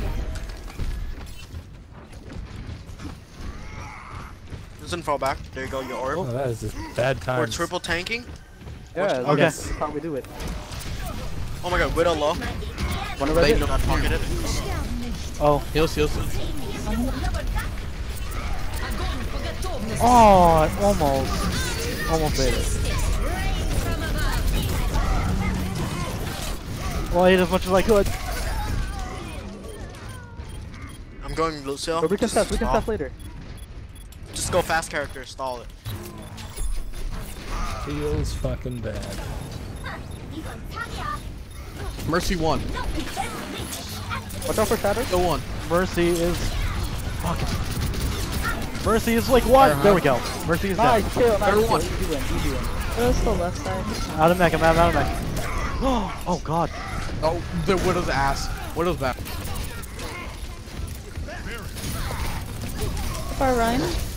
Doesn't fall back. There you go, your orb. Oh, that is just bad We're triple tanking. Yeah, Okay. that's how we do it. Oh my god, Widow low. Wanna They read not pocketed. Oh. Heals, heals. Oh, almost. Almost made it. Well, I ate as much as I could. I'm going Lucio. But we can test, we can Stall. test later. Just go fast character, stall it. Feels fucking bad. Mercy one. Watch out for Shatter. Go one. Mercy is. Fucking. Mercy is like what? There we go. Mercy is down. Nice kill, nice kill. Everyone. Easy win, easy win. Where's the left side? Out of mech, I'm out, out of mech. *gasps* oh god. Oh, the Widow's ass. Widow's back. Far Ryan.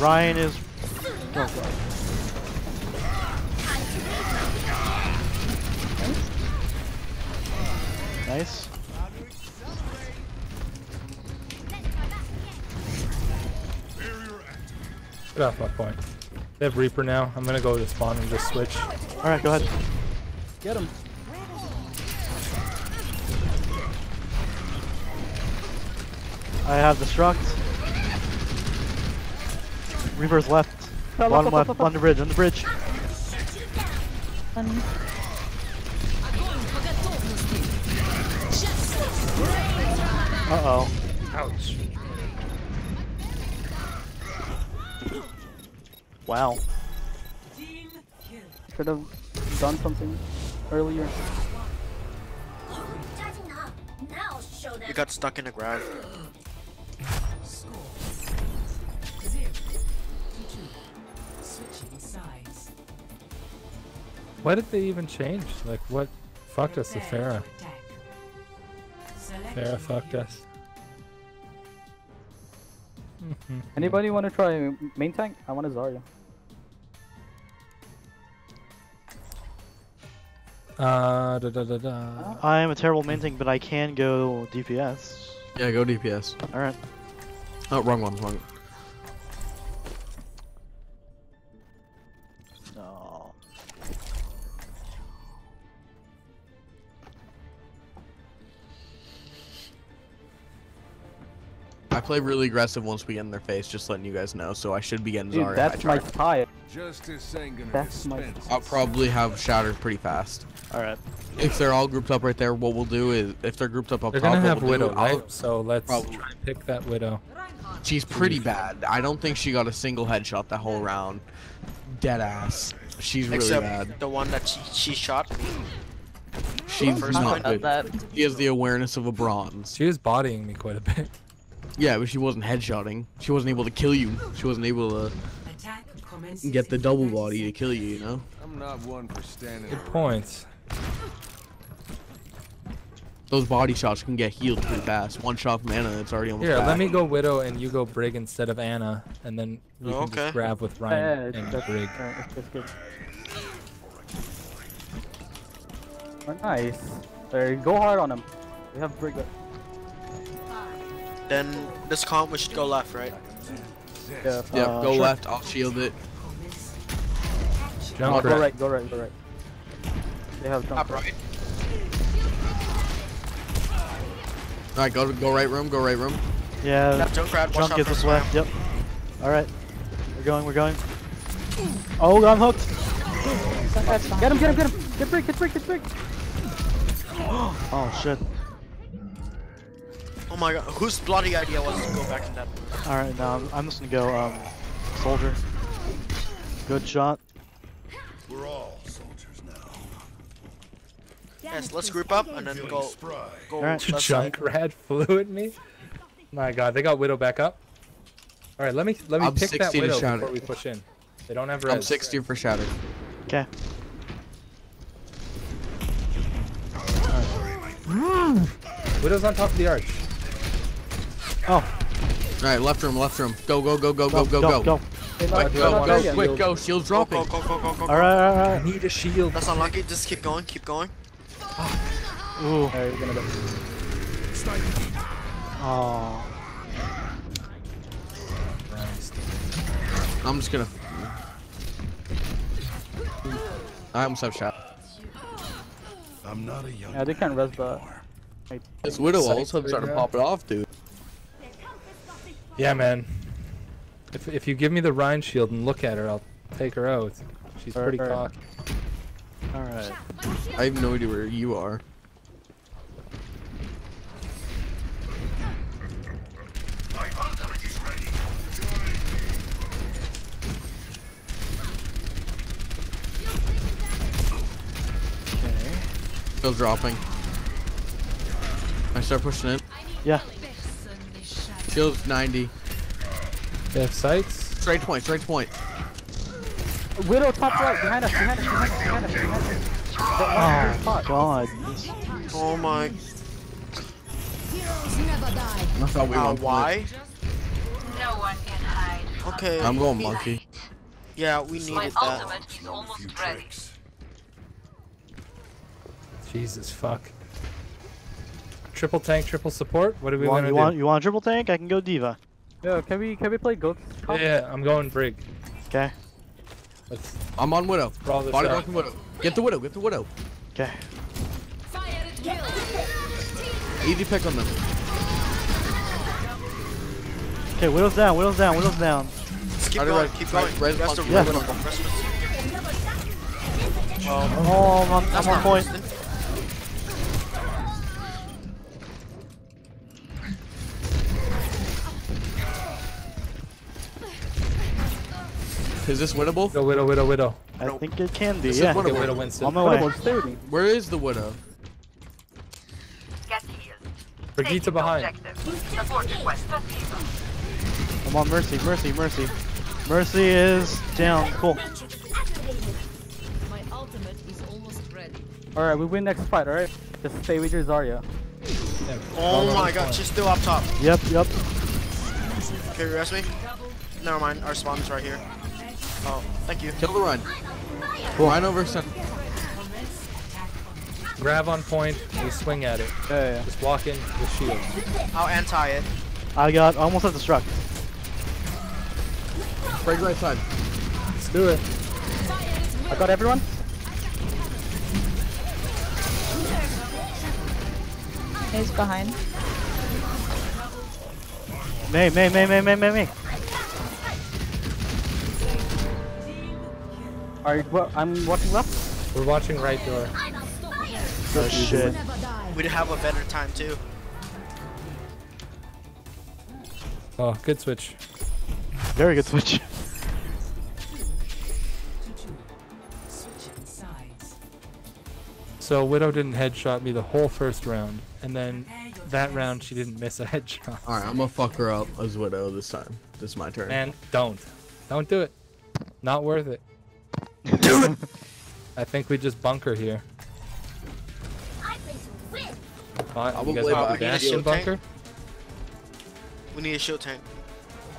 Rein is. Oh god. Nice. Get off my point. They have Reaper now. I'm gonna go to spawn and just switch. Alright, go ahead. Get him. I have destruct. Reaper's left. Up, up, Bottom up, left, up, up. on the bridge, on the bridge. Um, Uh oh. Ouch. Wow. Should have done something earlier. Now. You got stuck in the grab. Why did they even change? Like, what fucked us, the Pharah? Attack. Select fucked us. *laughs* Anybody want to try main tank? I want a Zarya. Uh, da da da da. I'm a terrible main tank, but I can go DPS. Yeah, go DPS. Alright. Oh, wrong one. Wrong. No. I play really aggressive once we get in their face, just letting you guys know. So I should be getting Dude, Zarya. that's my type. Justice ain't gonna That's my. I'll probably have Shatter pretty fast. Alright. If they're all grouped up right there, what we'll do is, if they're grouped up up They're top, gonna have we'll Widow, I'll- right? So let's Probably. try and pick that Widow. She's pretty bad. I don't think she got a single headshot that whole round. dead ass. She's really Except bad. the one that she, she shot. She's not one. good. She has the awareness of a bronze. She was bodying me quite a bit. Yeah, but she wasn't headshotting. She wasn't able to kill you. She wasn't able to get the double body to kill you. You know. I'm not one for standing. Good points. Those body shots can get healed pretty fast. One shot from Ana, it's already almost Here, back. let me go Widow and you go Brig instead of Ana, and then we can Okay. just grab with Yeah, Rein yeah, and that's, Brig. uh, it's just good. Oh, nice. There, go hard on him. We have Brig. Then this comp we should go left, right? Yeah. Yep, uh, go sure. left. I'll shield it. Jump Oh, go right. right, go right, go right. They have jump Up right. All right, go go right room. Go right room. Yeah. Yeah, Junkrat, watch Junk out gets us spam. left. Yep. All right. We're going. We're going. Oh, I'm hooked. Get him, get him, get him! Get Brig, get Brig, get Brig! *gasps* Oh shit. Oh my god, whose bloody idea was to go back in that? All right, now I'm, I'm just gonna go um, soldier. Good shot. We're all soldiers now. Yes, let's group up and then go. Go Alright. left side. Junkrat flew at me. My God, they got Widow back up. All right, let me let me I'm pick that 60 to Widow before we push in. They don't have I'm 60 for shatter. Okay. Widow's on top of the arch. Oh. All right, left room, left room. Go, go, go, go, go, go, go. go. Quick, not- go, they're go, quick, go. Shield's Go, dropping. go, go, go, go, go. All right, all right, all I need a shield. That's unlucky. Just keep going, keep going. Ooh. Alright, you're gonna go. Oh. I'm just gonna. I almost have shot. I'm not a young. Yeah, they can't res the. Wait, This widow all of a Sights sudden started right popping off, dude. Yeah, man. If if you give me the Rein shield and look at her, I'll take her out. She's pretty Alright. cocky. All right. I have no idea where you are. Okay. Still dropping. I start pushing it. Yeah. Shield's 90. They have sights. Straight point, straight point. Widow top right, behind us, behind us, behind us, behind us, behind us. That Oh. God. Oh my. Heroes never die. I thought we Uh, won. why? No one can hide. Okay. I'm going monkey. Yeah, we My needed that. ultimate is almost ready. Jesus fuck. Triple tank, triple support. What do we You want want, to you do? want you want a triple tank? I can go D.Va. Yo, can we can we play Ghost? Yeah, yeah, I'm going Brig. Okay. Let's I'm on widow. Body out. blocking widow. Get the widow, get the widow. Okay. Fire at will. Easy pick on them. Okay. Widow's down. Widow's down. Widow's down. Just keep Try to going, res- keep try- going. res Rest monkey, of res rest monkey. rest of- Oh, I'm on, That's I'm on not point. Is this winnable? Go Widow, Widow, Widow. I think it can be. This is Yeah. winnable. Get Widow Winston. On my Widow, way. stay. Where is the widow? Get healed. Brigitte behind. objective. Support request received. I'm on mercy. Mercy. Mercy. Mercy is down. Cool. My ultimate is almost ready. Alright, we win next fight, alright? Just stay with your Zarya. Yeah, Oh my this god, she's still up top. Yep. Yep. Can you rest me? Never mind, our spawn is right here. Oh, thank you. Kill the run. Cool. Rhino versus Sen- Grab on point. We swing at it. Yeah, yeah, yeah. Just walk in with shield. I'll anti it. I got almost at the struck. Break right side. Let's do it. I got everyone? He's behind. Mei. Mei. Mei. Mei. Mei. Mei. Mei. Are you, well, I'm watching left? We're watching right door. Oh shit. We'd have a better time too. Oh, good switch. Very good switch. *laughs* So Widow didn't headshot me the whole first round, and then that round she didn't miss a *laughs* headshot. All right, I'm gonna fuck her up as Widow this time. This is my turn. And don't, don't do it. Not worth it do it. *laughs* I think we just bunker here. Fine, you guys Probably, have but the I need a Bastion shield tank. bunker. We need a shield tank.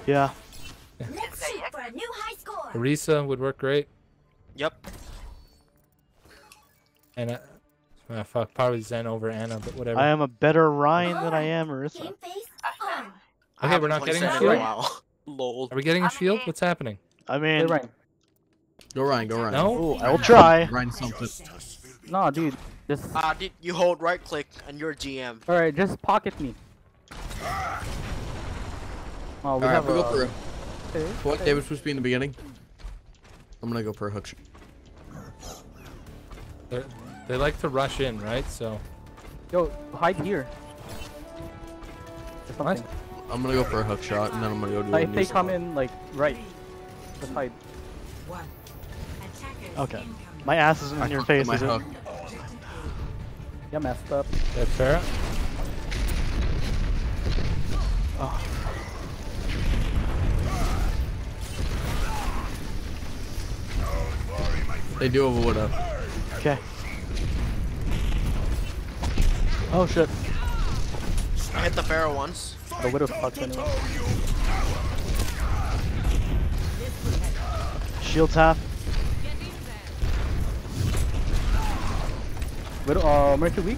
Yeah. Let's shoot for a new high score. Orisa would work great, Yep. and uh, uh, fuck, probably Zen over Ana, but whatever. I am a better Rein than I am Orisa. Game face on. I Okay, we're haven't getting a shield? while. *laughs* Lol. Are we getting a shield? What's happening? I mean, Hey, Ryan. Go Rein, go Rein. No? ooh, I will try. Ryan something. No, dude. Just. Uh, did you hold right click and your GM? Alright, just pocket me. Oh, we Alright, have we go a- for a. Okay, What okay. David was supposed to be in the beginning? I'm gonna go for a hook shot. They're, they like to rush in, right? So Yo, hide here. Or What? something. I'm gonna go for a hook shot, and then I'm gonna go do Like, a if new they come in, like, right. Just hide. One. Attackers Okay. My ass isn't I in your face, is it? hook. Yeah, messed up. that fair? Oh. They do have a widow. Okay. Oh shit. I hit the Pharah once. The Widow's fucked anyway. Shield tap. Widow, uh, Mercy weak?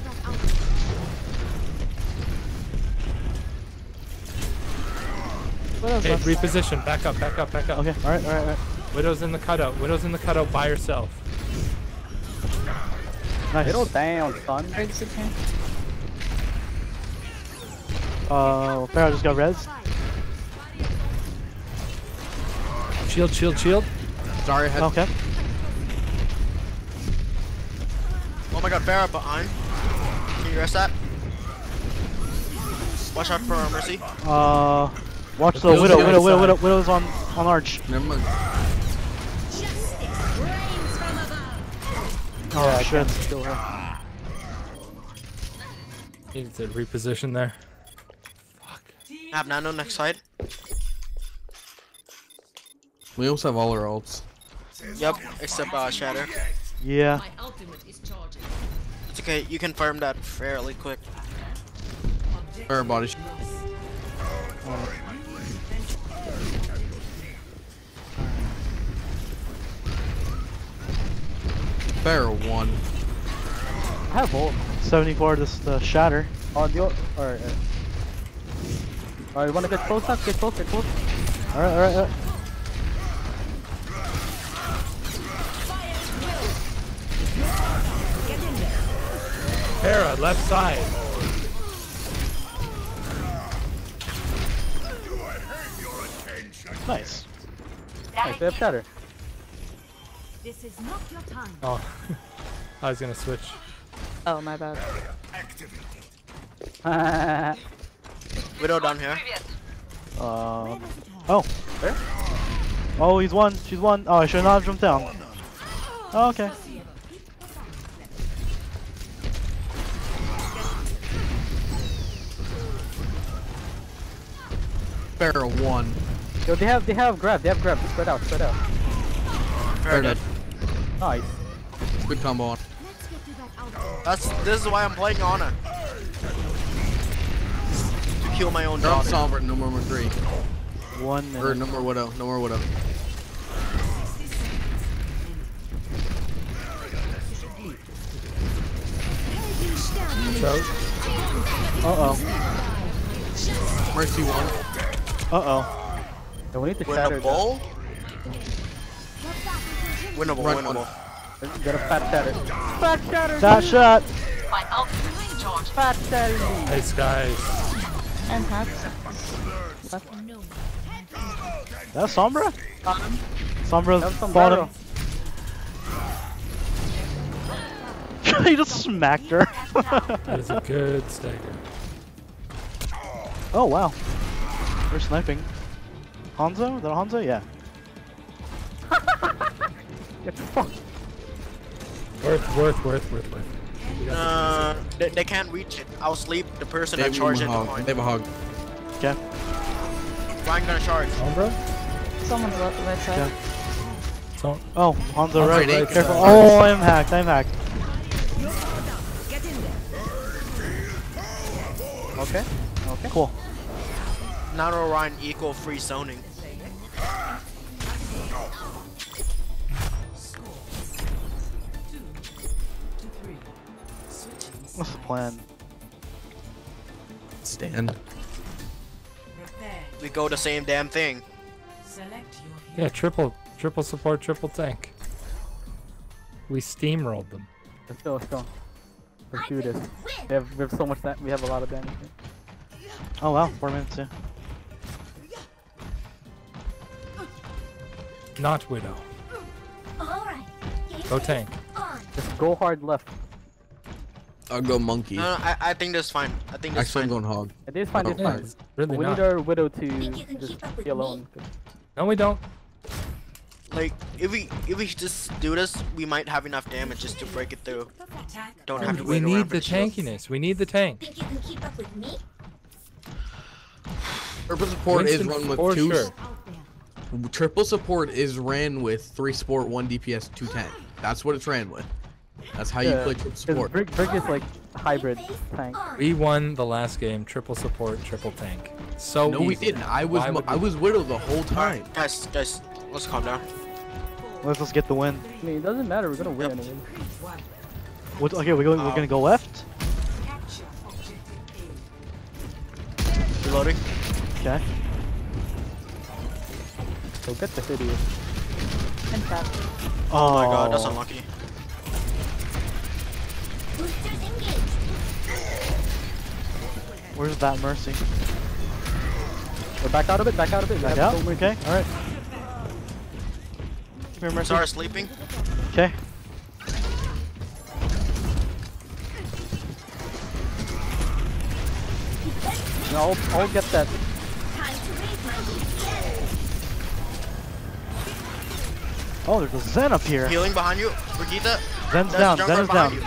What? Okay, reposition. Back up, back up, back up. Okay. All right. All right. All right. Widow's in the cutout. Widow's in the cutout by herself. Nice. Widow down, son. Uh, Pharah just got res. Shield, shield, shield. Sorry, I had Okay. My god, Pharah behind. Can you rest that? Watch out for Mercy. Uh, watch the Bill's widow. the Widow. other Widow. Widow. Widow's on on arch. Never mind. Oh shit. Kill her. Needed to reposition there. I have Nano next side. We also have all our ults. Yep, except uh, Shatter. Yeah. My ultimate is charging. It's okay, you can farm that fairly quick. Or body. sh- oh. Fair one. I have ult. 74 this uh, the shatter. Oh, the ult. Alright, alright. Alright, you wanna get close up? Get close, get close. All right. All right. All right. Hera, left side. Nice. Nice, they have shatter. This is not your time. Oh, *laughs* I was gonna switch. Oh, my bad. *laughs* Widow down here. Um. Oh. Oh, he's one. She's one. Oh, I should not have jumped down. Oh, okay. Fair one. Yo, they have, they have grab, they have grab. Spread out, spread out. Pharah dead. Nice. Good combo on. That's this is why I'm playing Ana. To kill my own Drop daughter. Sombra, no more number three. One Or no more widow, no more widow. Choke. Uh oh. Mercy one. Uh oh. Yo, we need to shatter. Winnable? Winnable, Run winnable. this. Get a fat shatter. Fat shatter. That shot. My ultimate is charged. Fat shatter. Nice guys. And hats. That Sombra? Sombra's bottom. he *laughs* just smacked her. That is a good stagger. *laughs* oh wow. They're sniping. Hanzo? Is that Hanzo? Yeah. *laughs* Get fucked. Worth, worth, worth, worth, worth. Uh, they, they can't reach it. I'll sleep the person They that have charged one it. hog. They have a hog. Okay. Rein gonna charge. Sombra? Someone's left the right side. Yeah. So, Oh, on the right. right Careful. Oh, I'm hacked. I'm hacked. Okay. Okay. Cool. Naruto Ryan equal free zoning. What's the plan? Stand. We go the same damn thing. Yeah, triple, triple support, triple tank. We steamrolled them. Let's go. Let's go. Let's do this. We have we have so much that we have a lot of damage. Oh wow, four minutes. Yeah. Not Widow. Alright. Go tank. Just go hard left. I'll go monkey. No, no, I, I think that's fine. I think that's Actually, I'm fine. going hog. It is fine. It's Yeah, fine. it's really we not. need our widow to just be alone. No, we don't. Like, if we if we just do this, we might have enough damage just to break it through. Don't have to We wait around need for the shield. tankiness. We need the tank. Think you can keep up with me? Triple support is run with two. sure. Triple support is ran with three support, one DPS, two tank. That's what it's ran with. That's how you Yeah, play triple 'cause support. Brig, Brig is like hybrid tank. We won the last game. Triple support, triple tank. So no, we didn't. I was Why mo- would I was widow the whole time. Guys, guys, let's calm down. Let's just get the win. I mean, it doesn't matter. We're gonna win. anyway. What, okay, we're going. We're gonna go left. Reloading. Okay. So get the video. Oh my god, that's Oh. unlucky. Where's that mercy? We're back out of it. Back out of it. Back Yeah, out. Okay. All right. Come here, mercy. Zarya sleeping. Okay. No, I'll, I'll get that. Oh, there's a Zen up here. Healing behind you. Brigitte. Zen's There's down. a Zen is down. you.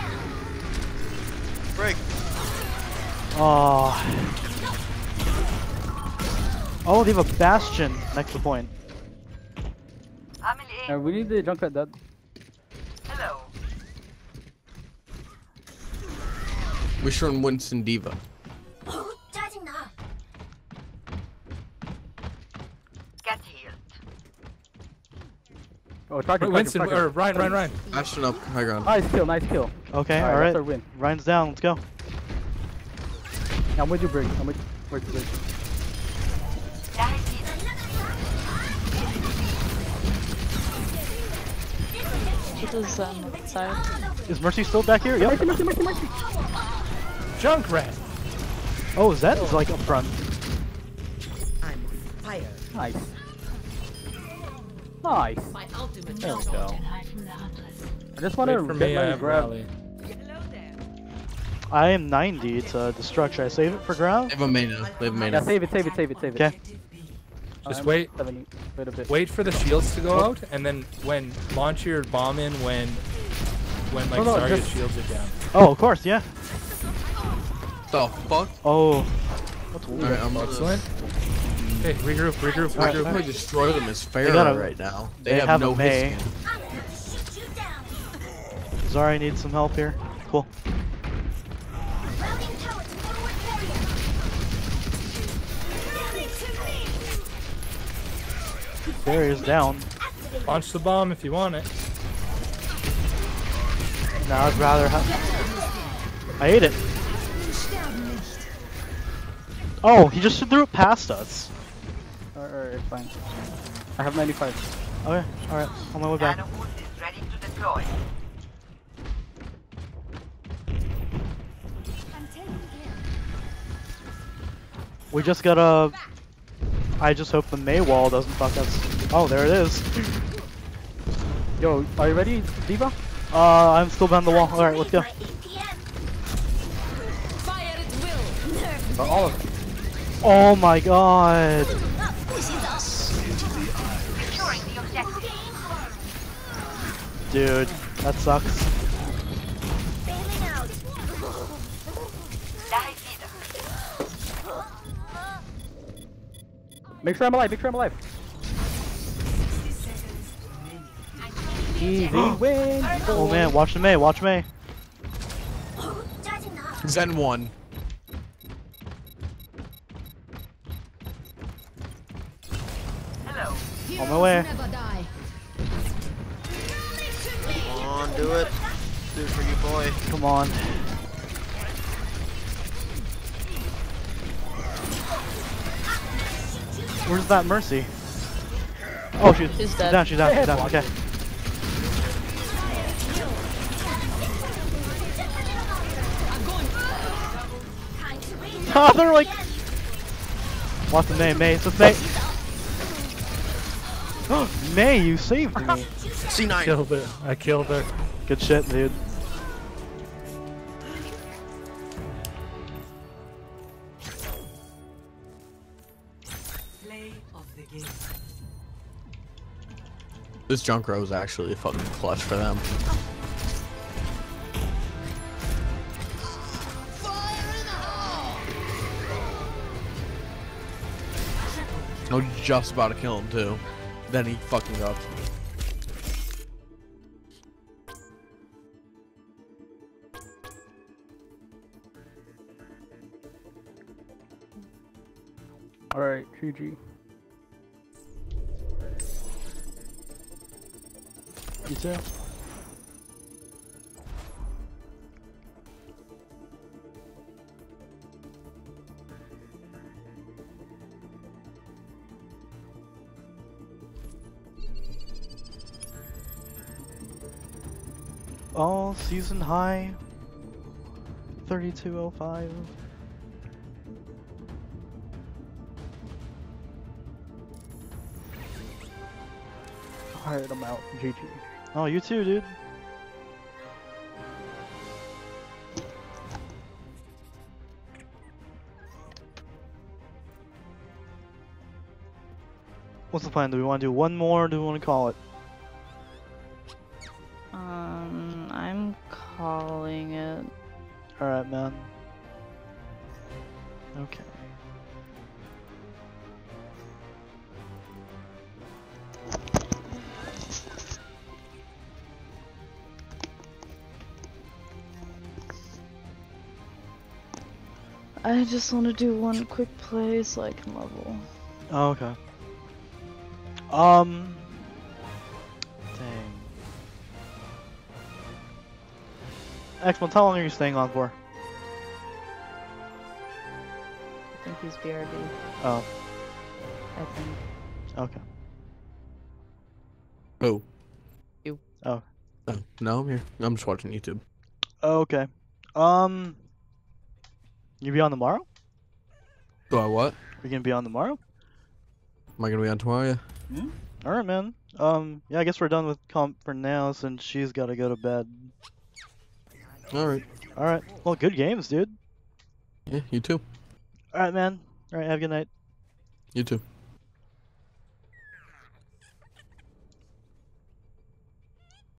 Break. Oh. Oh, they have a bastion next to point. Uh, we need the Junkrat dead. We should run Winston D.Va. Oh, target, target, Winston, target. or Rein, Rein, Rein. Bastion up high ground. Nice kill, nice kill. Okay, Alright, all right. that's our win. Rein's down. Let's go. I'm with you, Brig. I'm with you. Where's the Brig? It was um side. Is Mercy still back here? Yep. Junkrat. Oh, Zen is like up front. I'm fire. Nice. Nice. My ultimate There we go. I just want Wait to for get me, I my grab. rally. I am 90 to destruct. Uh, Should I save it for ground? They have a mana. They have a mana. Yeah, save it, save it, save it, save it. Okay. Just I'm wait. 70. Wait a bit. Wait for the shields to go out, and then when launch your bomb in when when like No, no, Zarya just- shields are down. Oh, of course, yeah. The fuck? Oh. Alright, I'm Excellent. Okay, regroup, regroup, I regroup. can probably destroy them as fair right now. They, they have, have no Mei. hit. Zarya needs some help here. Cool. Routing tower to forward barrier. Barrier's down. Launch the bomb if you want it. No, I'd rather have. I ate it. Oh, he just threw it past us. Alright, alright, fine. I have 95. Okay, alright. On my way back. We just gotta. I just hope the Mei wall doesn't fuck us. Oh, there it is. Yo, are you ready, D.Va? Uh, I'm still behind the wall. Alright, let's go. Fire at will. All of them. Oh my god. Dude, that sucks. Make sure I'm alive, make sure I'm alive. Easy *gasps* win. Oh man, watch the Mei, watch Mei. Zen 1. Hello. On my way. Come on, do it. Do it for you, boy. Come on. Where's that Mercy? Oh, she's, She's she's dead. down, she's down, she's down. Okay. Oh, *laughs* they're like. What's the name? Mei. It's with Mei. *gasps* Mei, you saved me. *laughs* C9. Killed her. I killed her. Good shit, dude. Play of the game. This Junkrat was actually fucking clutch for them. I was just about to kill him too. Then he fucking up. All right, GG. You too. All season high. 3205. All right, I'm out. GG. Oh, you too, dude. What's the plan? Do we want to do one more or do we want to call it? Um, I'm calling it. Alright, man. Okay. I just want to do one quick play so I can level. Oh, okay. Um. Dang. Excellent. How long are you staying on for? I think he's BRB. Oh. I think. Okay. Oh. You. Oh. Oh, no, I'm here. I'm just watching YouTube. Okay. Um. You be on tomorrow? Do I what? You gonna be on tomorrow? Am I gonna be on tomorrow? Yeah. All right, man. Um. Yeah, I guess we're done with comp for now since she's gotta go to bed. All right. All right. Well, good games, dude. Yeah, you too. All right, man. All right. Have a good night. You too.